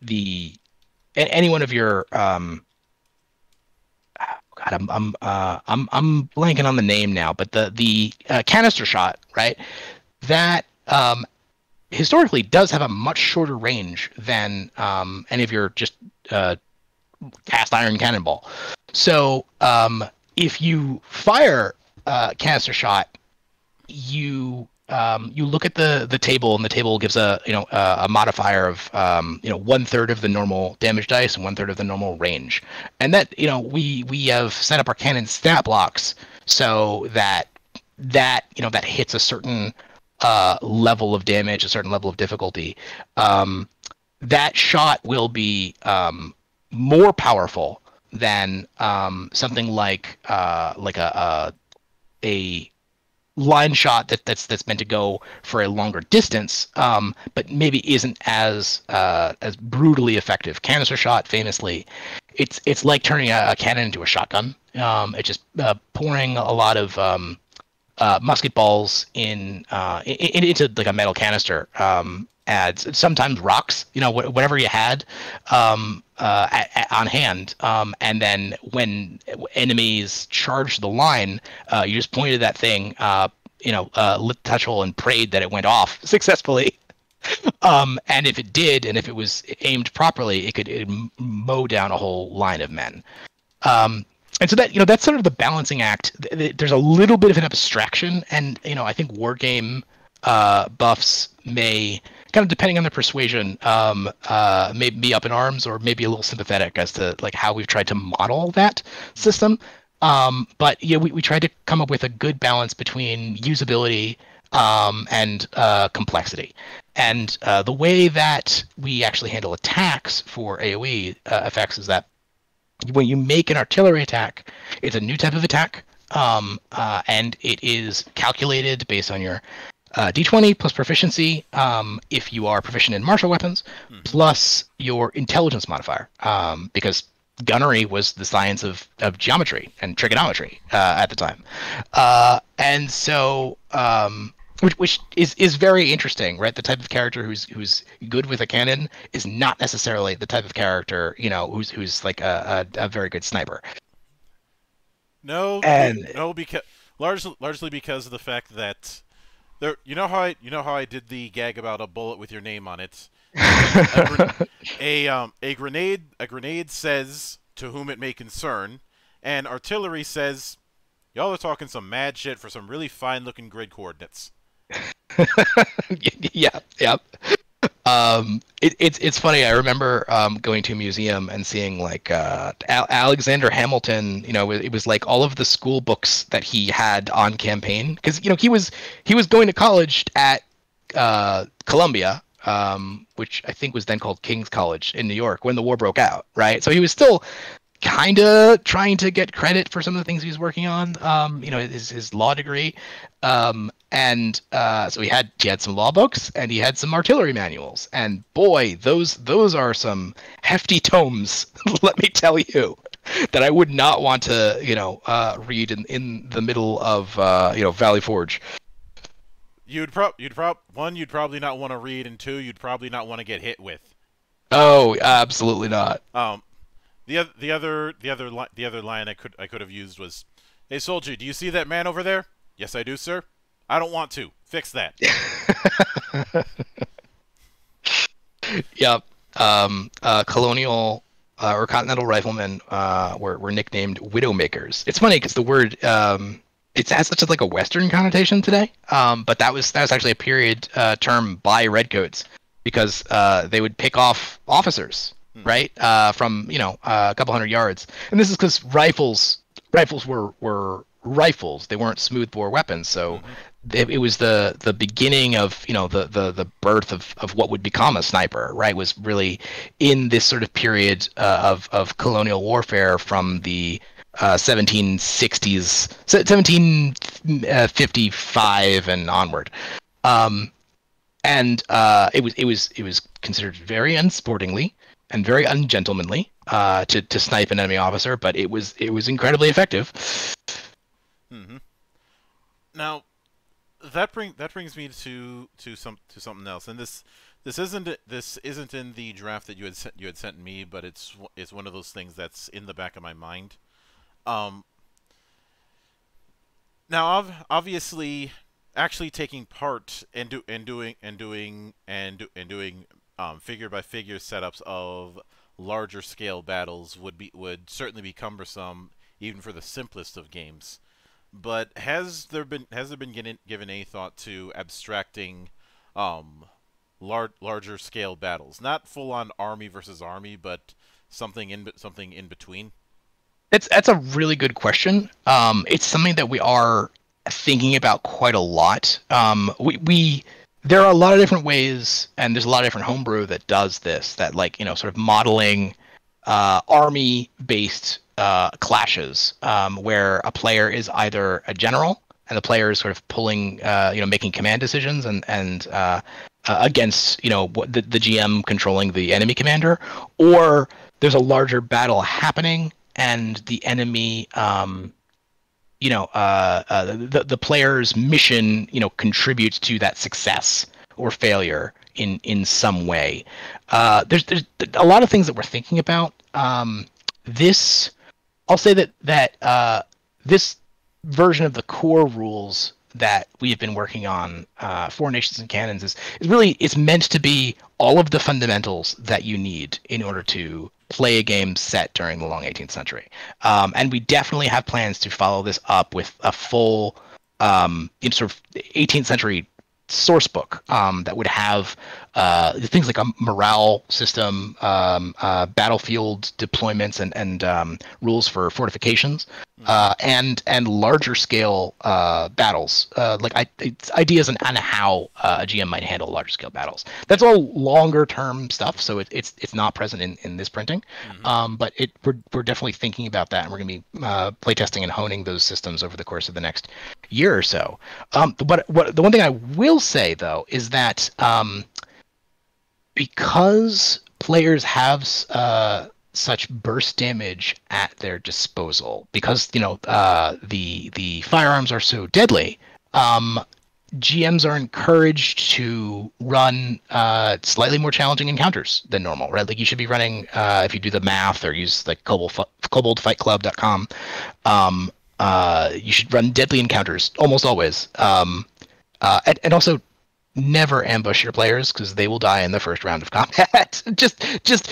the any one of your um, God, I'm I'm uh, I'm I'm blanking on the name now, but the the uh, canister shot, right? That um, historically does have a much shorter range than um, any of your just uh, cast iron cannonball. So um, if you fire a canister shot, you um, you look at the the table, and the table gives a you know a, a modifier of um, you know one third of the normal damage dice and one third of the normal range, and that you know we we have set up our cannon stat blocks so that that you know that hits a certain uh, level of damage, a certain level of difficulty, um, that shot will be um, more powerful than um, something like uh, like a, a, a line shot that, that's that's meant to go for a longer distance, um, but maybe isn't as uh, as brutally effective. Canister shot, famously, it's it's like turning a, a cannon into a shotgun. Um, it's just uh, pouring a lot of um, uh, musket balls in, uh, in, into like a metal canister um, adds sometimes rocks you know wh- whatever you had um, uh, at, at, on hand. Um, and then when enemies charged the line uh, you just pointed that thing uh, you know uh, lit the touch hole and prayed that it went off successfully. Um, and if it did and if it was aimed properly it could mow down a whole line of men. Um, and so that you know that's sort of the balancing act. There's a little bit of an abstraction, and you know I think wargame uh, buffs may kind of depending on their persuasion, um, uh, may be up in arms or maybe a little sympathetic as to like how we've tried to model that system. Um, but yeah, we, we tried to come up with a good balance between usability um, and uh, complexity. And uh, the way that we actually handle attacks for AOE uh, effects is that when you make an artillery attack, it's a new type of attack, um, uh, and it is calculated based on your uh, d20 plus proficiency um, if you are proficient in martial weapons, mm-hmm. plus your intelligence modifier, um, because gunnery was the science of, of geometry and trigonometry uh, at the time. Uh, and so um, which which is is very interesting, right? The type of character who's who's good with a cannon is not necessarily the type of character you know who's who's like a, a, a very good sniper. No, and no, because largely largely because of the fact that there, you know how I you know how I did the gag about a bullet with your name on it. a, a um a grenade a grenade says to whom it may concern, and artillery says y'all are talking some mad shit for some really fine looking grid coordinates. yeah, yeah. Um, it, it's it's funny. I remember um, going to a museum and seeing like uh, Al- Alexander Hamilton. You know, it was like all of the school books that he had on campaign because you know he was he was going to college at uh, Columbia, um, which I think was then called King's College in New York when the war broke out, right? So he was still kind of trying to get credit for some of the things he was working on. Um, you know, his his law degree, um, and uh, so he had he had some law books and he had some artillery manuals. And boy, those those are some hefty tomes. let me tell you. That I would not want to, you know, uh, read in, in the middle of, uh, you know, Valley Forge. You'd prob you'd prob one you'd probably not want to read, and two you'd probably not want to get hit with. Oh, absolutely not. Um, the other the other the other li- the other line I could I could have used was, "Hey soldier, do you see that man over there? Yes, I do, sir. I don't want to. Fix that." yep. Um, uh, colonial uh, or Continental Riflemen uh, were were nicknamed Widowmakers. It's funny because the word um, it has such a, like a Western connotation today. Um, but that was that was actually a period uh, term by redcoats because uh, they would pick off officers, hmm. right, uh, from you know a couple hundred yards, and this is because rifles rifles were were rifles; they weren't smoothbore weapons, so. Mm-hmm. It, was the the beginning of you know the the the birth of of what would become a sniper right was really in this sort of period uh, of of colonial warfare from the uh, 1760s, 1755 and onward. Um, and uh, it was it was it was considered very unsportingly and very ungentlemanly uh, to to snipe an enemy officer, but it was it was incredibly effective. Mm-hmm. Now, that bring that brings me to to some to something else, and this this isn't this isn't in the draft that you had sent you had sent me, but it's it's one of those things that's in the back of my mind. Um, now, obviously, actually taking part and do and doing and doing and do, and doing um, figure by figure setups of larger scale battles would be would certainly be cumbersome even for the simplest of games. But has there been has there been given given any thought to abstracting um, lar larger scale battles, not full on army versus army, but something in something in between? That's that's a really good question. Um, it's something that we are thinking about quite a lot. Um, we we there are a lot of different ways, and there's a lot of different homebrew that does this. That like you know sort of modeling uh, army based uh, clashes um, where a player is either a general and the player is sort of pulling uh, you know making command decisions and and uh, uh, against you know the the GM controlling the enemy commander, or there's a larger battle happening and the enemy um, you know uh, uh, the the player's mission you know contributes to that success or failure in in some way. Uh, there's there's a lot of things that we're thinking about. Um, this I'll say that that uh, this version of the core rules that we have been working on uh, for nations and cannons is, is really it's meant to be all of the fundamentals that you need in order to play a game set during the long 18th century. Um, and we definitely have plans to follow this up with a full um, sort of 18th century source book um, that would have uh, things like a morale system, um, uh, battlefield deployments, and and um, rules for fortifications, mm-hmm. uh, and and larger scale uh, battles, uh, like I, ideas on, on how uh, a GM might handle larger scale battles. That's all longer term stuff, so it, it's it's not present in, in this printing, mm-hmm. um, but it we're we're definitely thinking about that, and we're going to be playtesting and honing those systems over the course of the next year or so. Um, but what the one thing I will say though is that um, because players have uh, such burst damage at their disposal, because you know uh, the the firearms are so deadly, um, GMs are encouraged to run uh, slightly more challenging encounters than normal, right? Like you should be running uh, if you do the math or use like Kobold, koboldfightclub.com. Um, uh, you should run deadly encounters almost always, um, uh, and, and also never ambush your players because they will die in the first round of combat. just just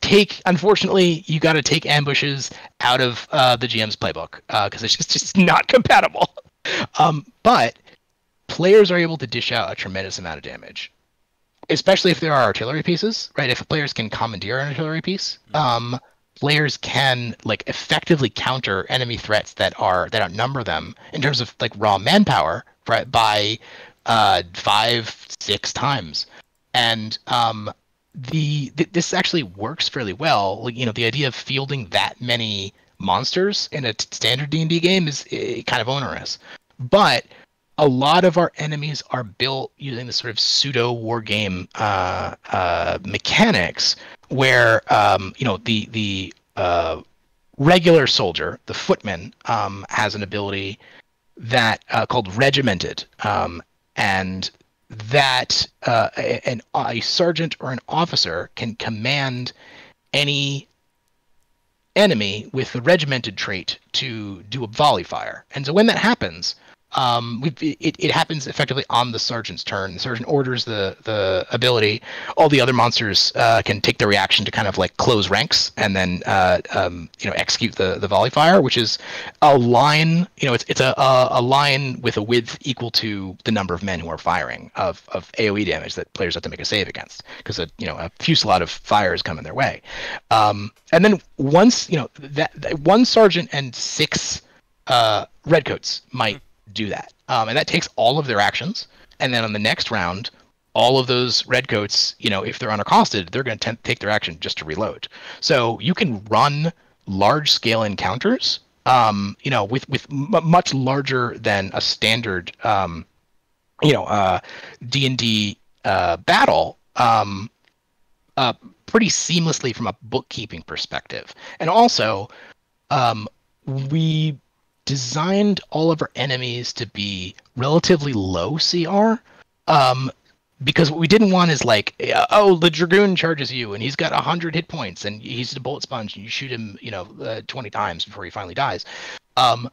take unfortunately you got to take ambushes out of uh, the GM's playbook because uh, it's just just not compatible. Um, but players are able to dish out a tremendous amount of damage, especially if there are artillery pieces. Right, if players can commandeer an artillery piece. Um, players can like effectively counter enemy threats that are that outnumber them in terms of like raw manpower right by uh, five, six times. and um, the th- this actually works fairly well. Like, you know, the idea of fielding that many monsters in a t- standard D and D game is uh, kind of onerous, but a lot of our enemies are built using this sort of pseudo war game uh, uh, mechanics, where um, you know the the uh, regular soldier, the footman, um, has an ability that uh, called regimented, um, and that uh, an, a sergeant or an officer can command any enemy with the regimented trait to do a volley fire. And so when that happens, um, it, it happens effectively on the sergeant's turn. The sergeant orders the the ability. All the other monsters uh, can take the reaction to kind of like close ranks and then uh, um, you know execute the the volley fire, which is a line. You know, it's it's a, a, line with a width equal to the number of men who are firing of of AOE damage that players have to make a save against because a you know a fusillade of fires come in their way. Um, and then once you know that, that one sergeant and six uh, redcoats might do that. Um, and that takes all of their actions. And then on the next round, all of those redcoats, you know, if they're unaccosted, they're going to take their action just to reload. So you can run large scale encounters, um, you know, with with much larger than a standard, um, you know, uh, D and D uh, battle, um, uh, pretty seamlessly from a bookkeeping perspective, and also, um, we designed all of our enemies to be relatively low CR. Um, because what we didn't want is like, oh, the dragoon charges you, and he's got hundred hit points, and he's a bullet sponge, and you shoot him, you know, uh, twenty times before he finally dies. Um,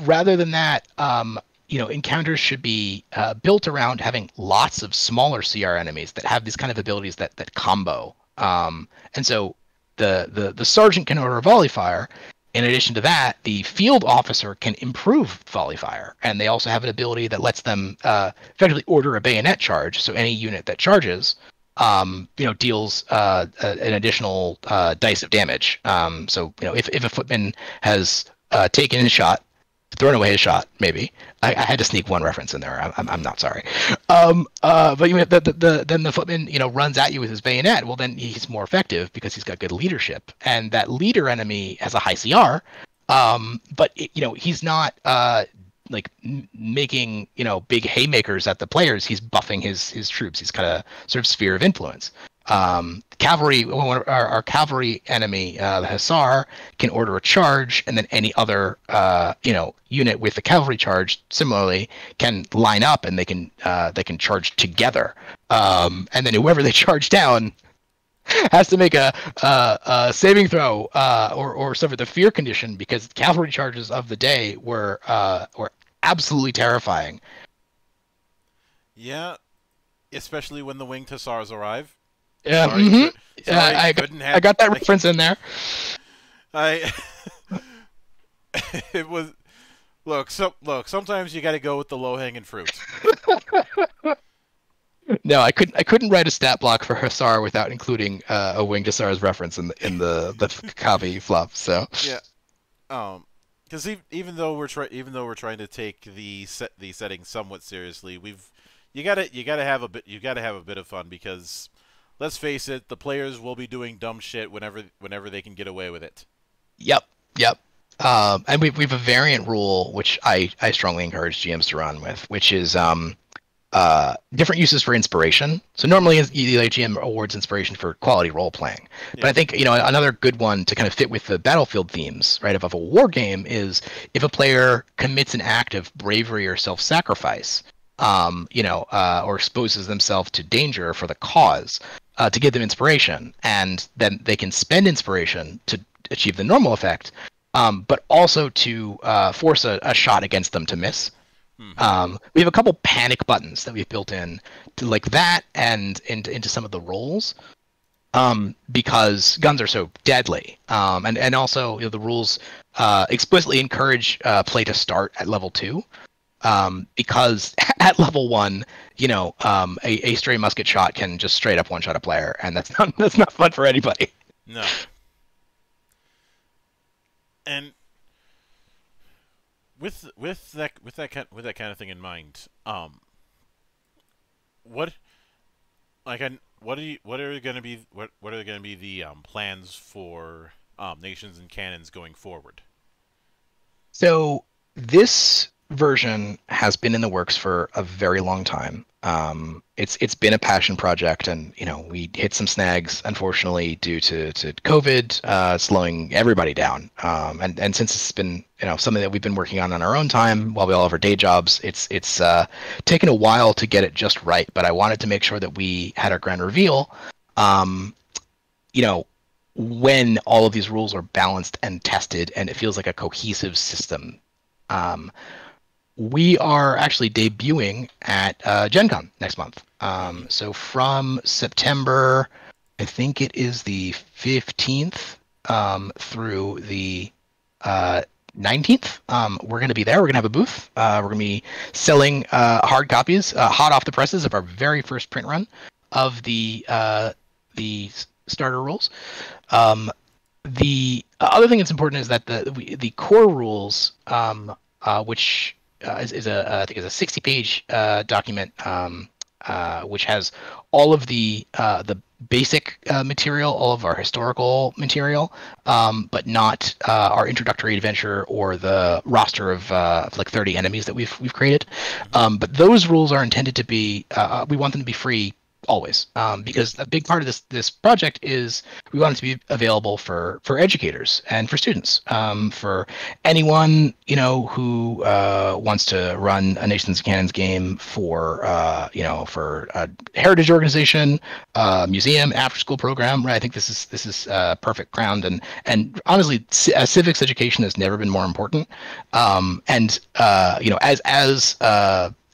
rather than that, um, you know, encounters should be uh, built around having lots of smaller CR enemies that have these kind of abilities that that combo. Um, and so the the the sergeant can order a volley fire, in addition to that, the field officer can improve volley fire, and they also have an ability that lets them uh, effectively order a bayonet charge. So any unit that charges, um, you know, deals uh, an additional uh, dice of damage. Um, so you know, if if a footman has uh, taken a shot, thrown away his shot, maybe. I, I, had to sneak one reference in there. I'm, I'm not sorry. Um, uh, but you know, the, the, the, then the footman, you know, runs at you with his bayonet. Well, then he's more effective because he's got good leadership, and that leader enemy has a high CR. Um, but it, you know, he's not uh, like making you know big haymakers at the players. He's buffing his his troops. He's got a sort of sphere of influence. Um, cavalry, our, our, cavalry enemy, uh, the Hussar, can order a charge, and then any other, uh, you know, unit with the cavalry charge similarly can line up and they can uh, they can charge together. Um, and then whoever they charge down has to make a, a, a saving throw uh, or or suffer the fear condition because cavalry charges of the day were uh, were absolutely terrifying. Yeah, especially when the winged hussars arrive. Yeah, sorry, mm-hmm. sorry, I, got, have, I got that reference in there. I it was look so look sometimes you got to go with the low hanging fruit. no, I couldn't. I couldn't write a stat block for Hussar without including uh, a winged Hussar's reference in the in the the Kavi fluff. So yeah, um, because even though we're trying even though we're trying to take the set the setting somewhat seriously, we've you gotta you gotta have a bit you gotta have a bit of fun because let's face it, the players will be doing dumb shit whenever whenever they can get away with it. Yep, yep. Um, and we we have a variant rule which I I strongly encourage GMs to run with, which is um, uh, different uses for inspiration. So normally the GM awards inspiration for quality role playing, yeah. but I think you know another good one to kind of fit with the battlefield themes, right, of, of a war game is if a player commits an act of bravery or self-sacrifice. Um, you know, uh, or exposes themselves to danger for the cause uh, to give them inspiration, and then they can spend inspiration to achieve the normal effect, um, but also to uh, force a, a, shot against them to miss. Mm-hmm. Um, we have a couple panic buttons that we've built in to like that and into, into some of the roles um, because guns are so deadly. Um, and, and also, you know, the rules uh, explicitly encourage uh, play to start at level two um, because at level one, you know, um, a, a stray musket shot can just straight up one shot a player, and that's not that's not fun for anybody. No. And with with that with that kind with that kind of thing in mind, um, what like, and what are you, what are going to be what what are going to be the um, plans for um, nations and cannons going forward? So this version has been in the works for a very long time. Um, it's it's been a passion project, and you know we hit some snags unfortunately due to to COVID uh, slowing everybody down. Um, and and since it's been you know something that we've been working on on our own time while we all have our day jobs, it's it's uh, taken a while to get it just right. But I wanted to make sure that we had our grand reveal. Um, you know, when all of these rules are balanced and tested, and it feels like a cohesive system. Um, we are actually debuting at uh, Gen Con next month. Um, so from September, I think it is the 15th um, through the uh, 19th. Um, we're going to be there. We're going to have a booth. Uh, we're going to be selling uh, hard copies, uh, hot off the presses of our very first print run of the uh, the starter rules. Um, the other thing that's important is that the the core rules, um, uh, which uh, is, is a uh, I think is a 60 page uh, document um, uh, which has all of the uh, the basic uh, material, all of our historical material, um, but not our introductory adventure or the roster of, like 30 enemies that we've we've created. Um, but those rules are intended to be we want them to be free always um, because a big part of this this project is we want it to be available for for educators and for students um, for anyone you know who uh, wants to run a nations and cannons game for uh, you know for a heritage organization uh, museum after school program. Right i think this is this is uh, perfect ground. And and honestly c- uh, civics education has never been more important. Um, and uh, you know as as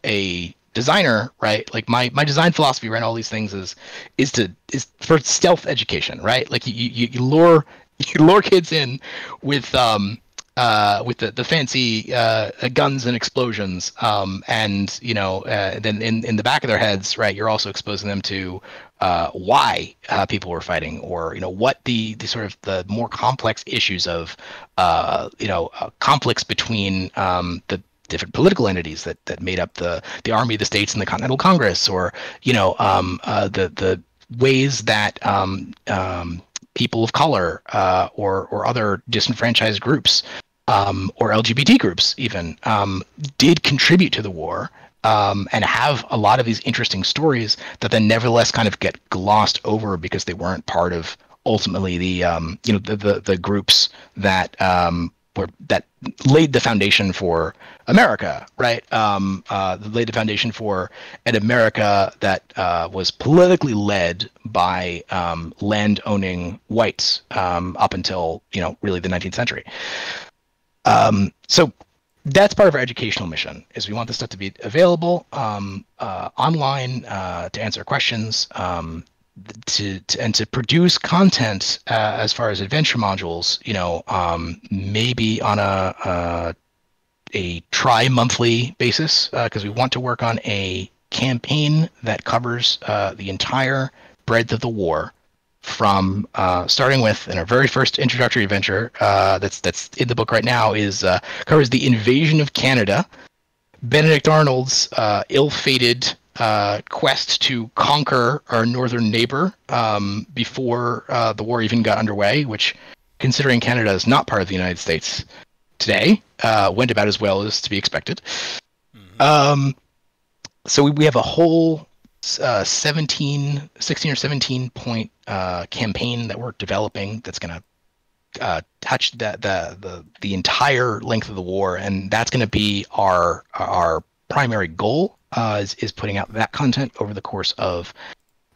a designer, right? Like my my design philosophy around all these things is is to is for stealth education, right? Like you you, you lure you lure kids in with um uh, with the, the fancy uh, guns and explosions, um, and you know, uh, then in, in the back of their heads, right, you're also exposing them to uh, why uh, people were fighting, or you know, what the, the sort of the more complex issues of, uh, you know, conflicts between um, the different political entities that that made up the the army, the states, and the Continental Congress, or you know um, uh, the the ways that um, um, people of color uh, or or other disenfranchised groups um, or LGBT groups even um, did contribute to the war. Um, and have a lot of these interesting stories that then nevertheless kind of get glossed over because they weren't part of ultimately the um, you know the, the, the groups that um, were that laid the foundation for America, right? Um, uh, laid the foundation for an America that uh, was politically led by um, land-owning whites um, up until you know really the 19th century. Um, so that's part of our educational mission is we want this stuff to be available um, uh, online uh, to answer questions um, to, to, and to produce content uh, as far as adventure modules, you know, um, maybe on a a tri monthly basis because uh, we want to work on a campaign that covers uh, the entire breadth of the war from uh, starting with in our very first introductory adventure uh, that's that's in the book right now is covers the invasion of Canada, Benedict Arnold's ill-fated uh, quest to conquer our northern neighbor um, before uh, the war even got underway, which, considering Canada is not part of the United States today, uh, went about as well as to be expected. Mm-hmm. Um, so we, we have a whole uh, 17, 16 or 17 point uh, campaign that we're developing that's going to uh, touch the, the the the entire length of the war, and that's going to be our our primary goal uh, is, is putting out that content over the course of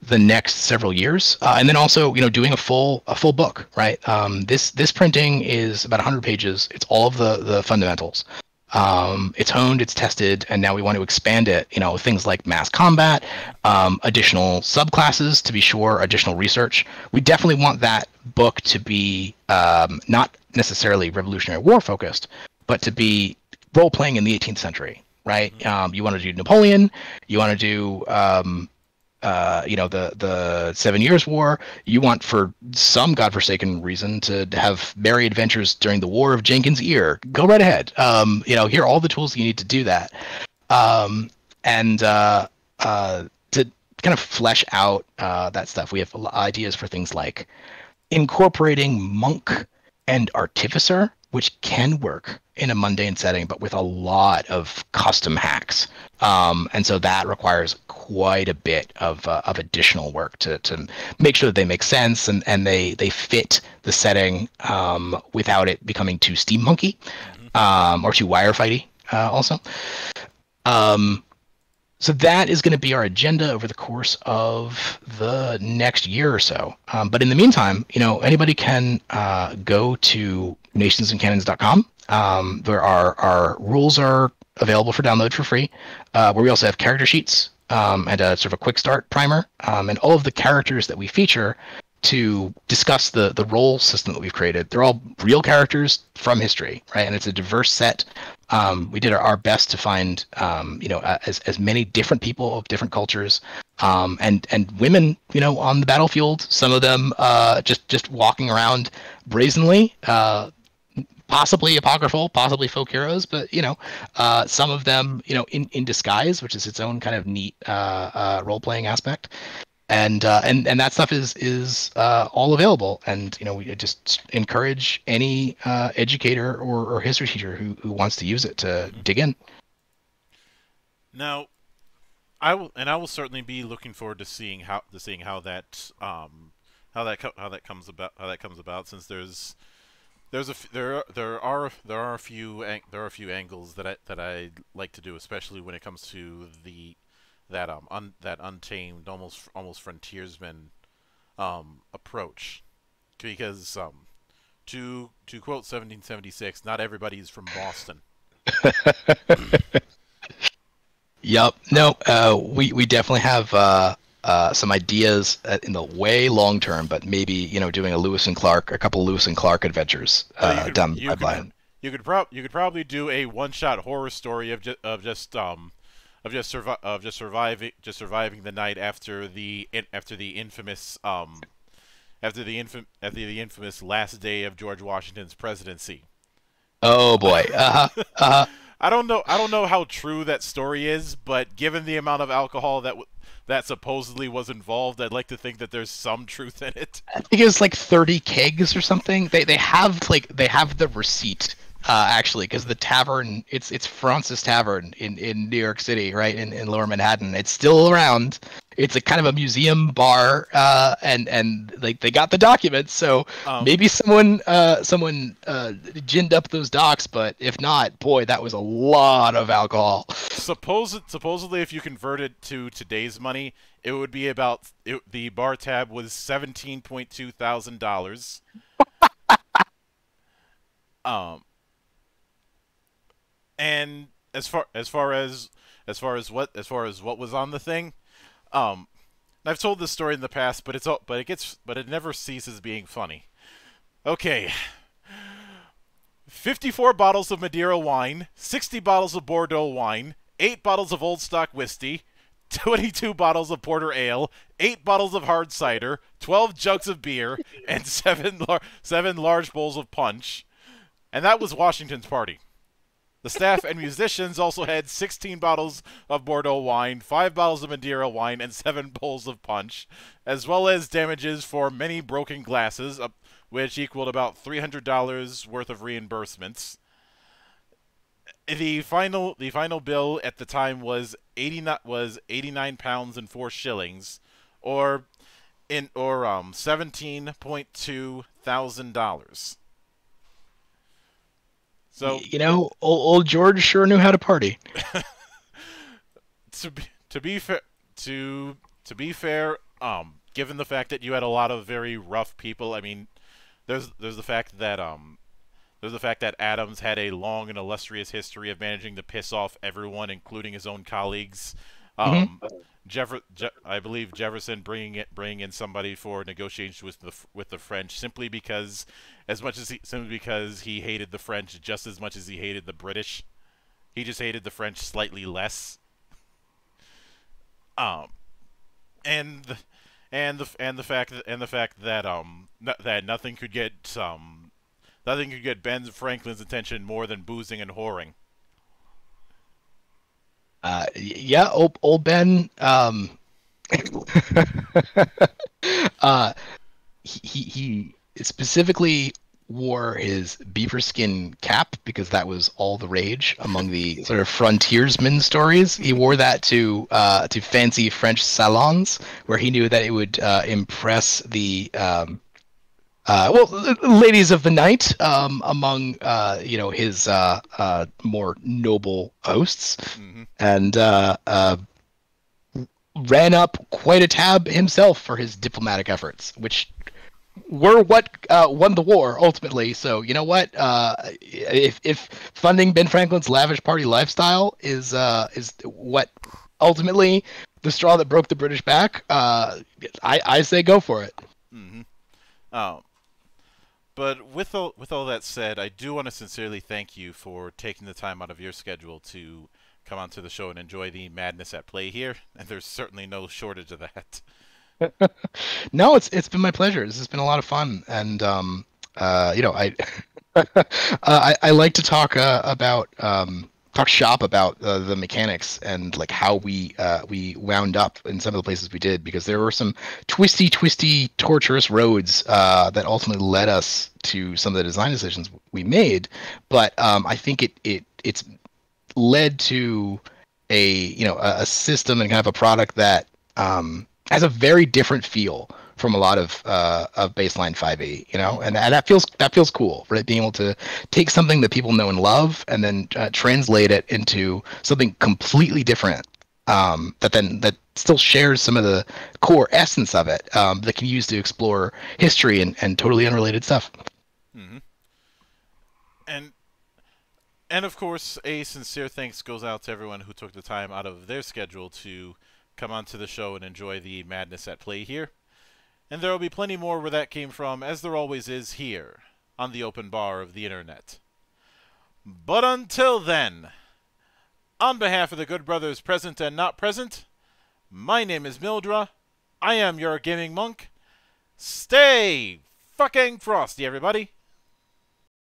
the next several years, uh, and then also you know doing a full a full book. Right. Um, this this printing is about 100 pages. It's all of the the fundamentals. Um, it's honed, it's tested, and now we want to expand it. You know, things like mass combat, um, additional subclasses to be sure, additional research. We definitely want that book to be um, not necessarily Revolutionary War focused, but to be role playing in the 18th century right? Mm-hmm. Um, you want to do Napoleon, you want to do um, uh, you know the the Seven Years War. You want for some godforsaken reason to have merry adventures during the War of Jenkins' Ear. Go right ahead. Um, you know, here are all the tools you need to do that. Um, and uh, uh, to kind of flesh out uh, that stuff, we have ideas for things like incorporating monk and artificer, which can work in a mundane setting, but with a lot of custom hacks. Um, and so that requires quite a bit of, uh, of additional work to, to make sure that they make sense and, and they, they fit the setting um, without it becoming too steampunky mm-hmm. um, or too wirefighty uh, also. Um, so that is going to be our agenda over the course of the next year or so. Um, but in the meantime, you know, anybody can uh, go to nationsandcanons.com. Um, there are our rules are available for download for free, uh, where we also have character sheets um, and a sort of a quick start primer, um, and all of the characters that we feature to discuss the the role system that we've created. They're all real characters from history, right? And it's a diverse set. Um, we did our, our, best to find, um, you know, as as many different people of different cultures, um, and and women, you know, on the battlefield. Some of them uh, just just walking around brazenly. Uh, possibly apocryphal, possibly folk heroes, but you know, uh, some of them, you know, in, in disguise, which is its own kind of neat uh, uh, role playing aspect and uh, and and that stuff is is uh, all available. And you know, we just encourage any uh, educator or, or history teacher who, who wants to use it to mm-hmm. dig in. Now, I will, and I will certainly be looking forward to seeing how to seeing how that um, how that how that comes about how that comes about since there's there's a there there are there are a few there are a few angles that I that I like to do, especially when it comes to the that um un, that untamed almost almost frontiersman um approach because um to to quote 1776 not everybody is from Boston. yep. No, uh, we we definitely have uh, uh, some ideas in the way long term, but maybe you know doing a Lewis and Clark, a couple Lewis and Clark adventures uh, could, done you by could, You could prob you could probably do a one shot horror story of just of just um of just survi- of just surviving just surviving the night after the in- after the infamous um after the infam- after the infamous last day of George Washington's presidency. Oh boy. Uh-huh. Uh-huh. I don't know I don't know how true that story is, but given the amount of alcohol that w- that supposedly was involved, I'd like to think that there's some truth in it. I think it was like 30 kegs or something. They they have like they have the receipt uh, actually, because the tavern it's it's Fraunces Tavern in, in New York City, right in, in Lower Manhattan. It's still around. It's a kind of a museum bar, uh, and and like they got the documents, so um, maybe someone uh, someone uh, ginned up those docs. But if not, boy, that was a lot of alcohol. Suppose supposedly, if you convert it to today's money, it would be about it, the bar tab was seventeen point two thousand dollars. um and as far as far as as far as what as far as what was on the thing, um, I've told this story in the past, but it's all, but it gets but it never ceases being funny. Okay. 54 bottles of Madeira wine, 60 bottles of Bordeaux wine, 8 bottles of old stock whiskey, 22 bottles of porter ale, 8 bottles of hard cider, 12 jugs of beer, and 7 lar- 7 large bowls of punch. And that was Washington's party. The staff and musicians also had 16 bottles of Bordeaux wine, 5 bottles of Madeira wine, and 7 bowls of punch, as well as damages for many broken glasses, which equaled about $300 worth of reimbursements. The final the final bill at the time was 80 was 89 pounds and 4 shillings or in or um 17.2 thousand dollars. So you know, old, old George sure knew how to party. to be to be fair, to to be fair, um, given the fact that you had a lot of very rough people, I mean, there's there's the fact that um, there's the fact that Adams had a long and illustrious history of managing to piss off everyone, including his own colleagues. Mm-hmm. Um, mm-hmm. Jeffer- Je- I believe Jefferson bringing it, bringing in somebody for negotiations with the with the French simply because, as much as he, simply because he hated the French just as much as he hated the British, he just hated the French slightly less. Um, and the, and the and the fact that and the fact that um that nothing could get um nothing could get Ben Franklin's attention more than boozing and whoring. Uh, yeah, old, old Ben. Um, uh, he, he specifically wore his beaver skin cap because that was all the rage among the sort of frontiersmen stories. He wore that to uh, to fancy French salons where he knew that it would uh, impress the um, uh, well ladies of the night um, among uh, you know his uh, uh, more noble hosts, hmm and uh, uh, ran up quite a tab himself for his diplomatic efforts, which were what uh, won the war ultimately. So you know what? Uh, if if funding Ben Franklin's lavish party lifestyle is uh, is what ultimately the straw that broke the British back, uh, I I say go for it. hmm Oh. But with all, with all that said, I do want to sincerely thank you for taking the time out of your schedule to come onto the show and enjoy the madness at play here. And there's certainly no shortage of that. No, it's it's been my pleasure. This has been a lot of fun, and um, uh, you know, I uh, I, I like to talk uh, about um, talk shop about uh, the mechanics and like how we uh, we wound up in some of the places we did because there were some twisty, twisty, torturous roads uh, that ultimately led us to some of the design decisions we made. But um, I think it it it's led to a you know a, a system and kind of a product that um, has a very different feel from a lot of uh, of baseline 5e, you know, and, and that feels that feels cool, right? Being able to take something that people know and love, and then uh, translate it into something completely different um, that then that still shares some of the core essence of it um, that can use to explore history and, and totally unrelated stuff. mm-hmm. And and of course, a sincere thanks goes out to everyone who took the time out of their schedule to come onto the show and enjoy the madness at play here. And there will be plenty more where that came from, as there always is here on the open bar of the internet. But until then, on behalf of the good brothers present and not present, my name is Mildra. I am your gaming monk. Stay fucking frosty, everybody.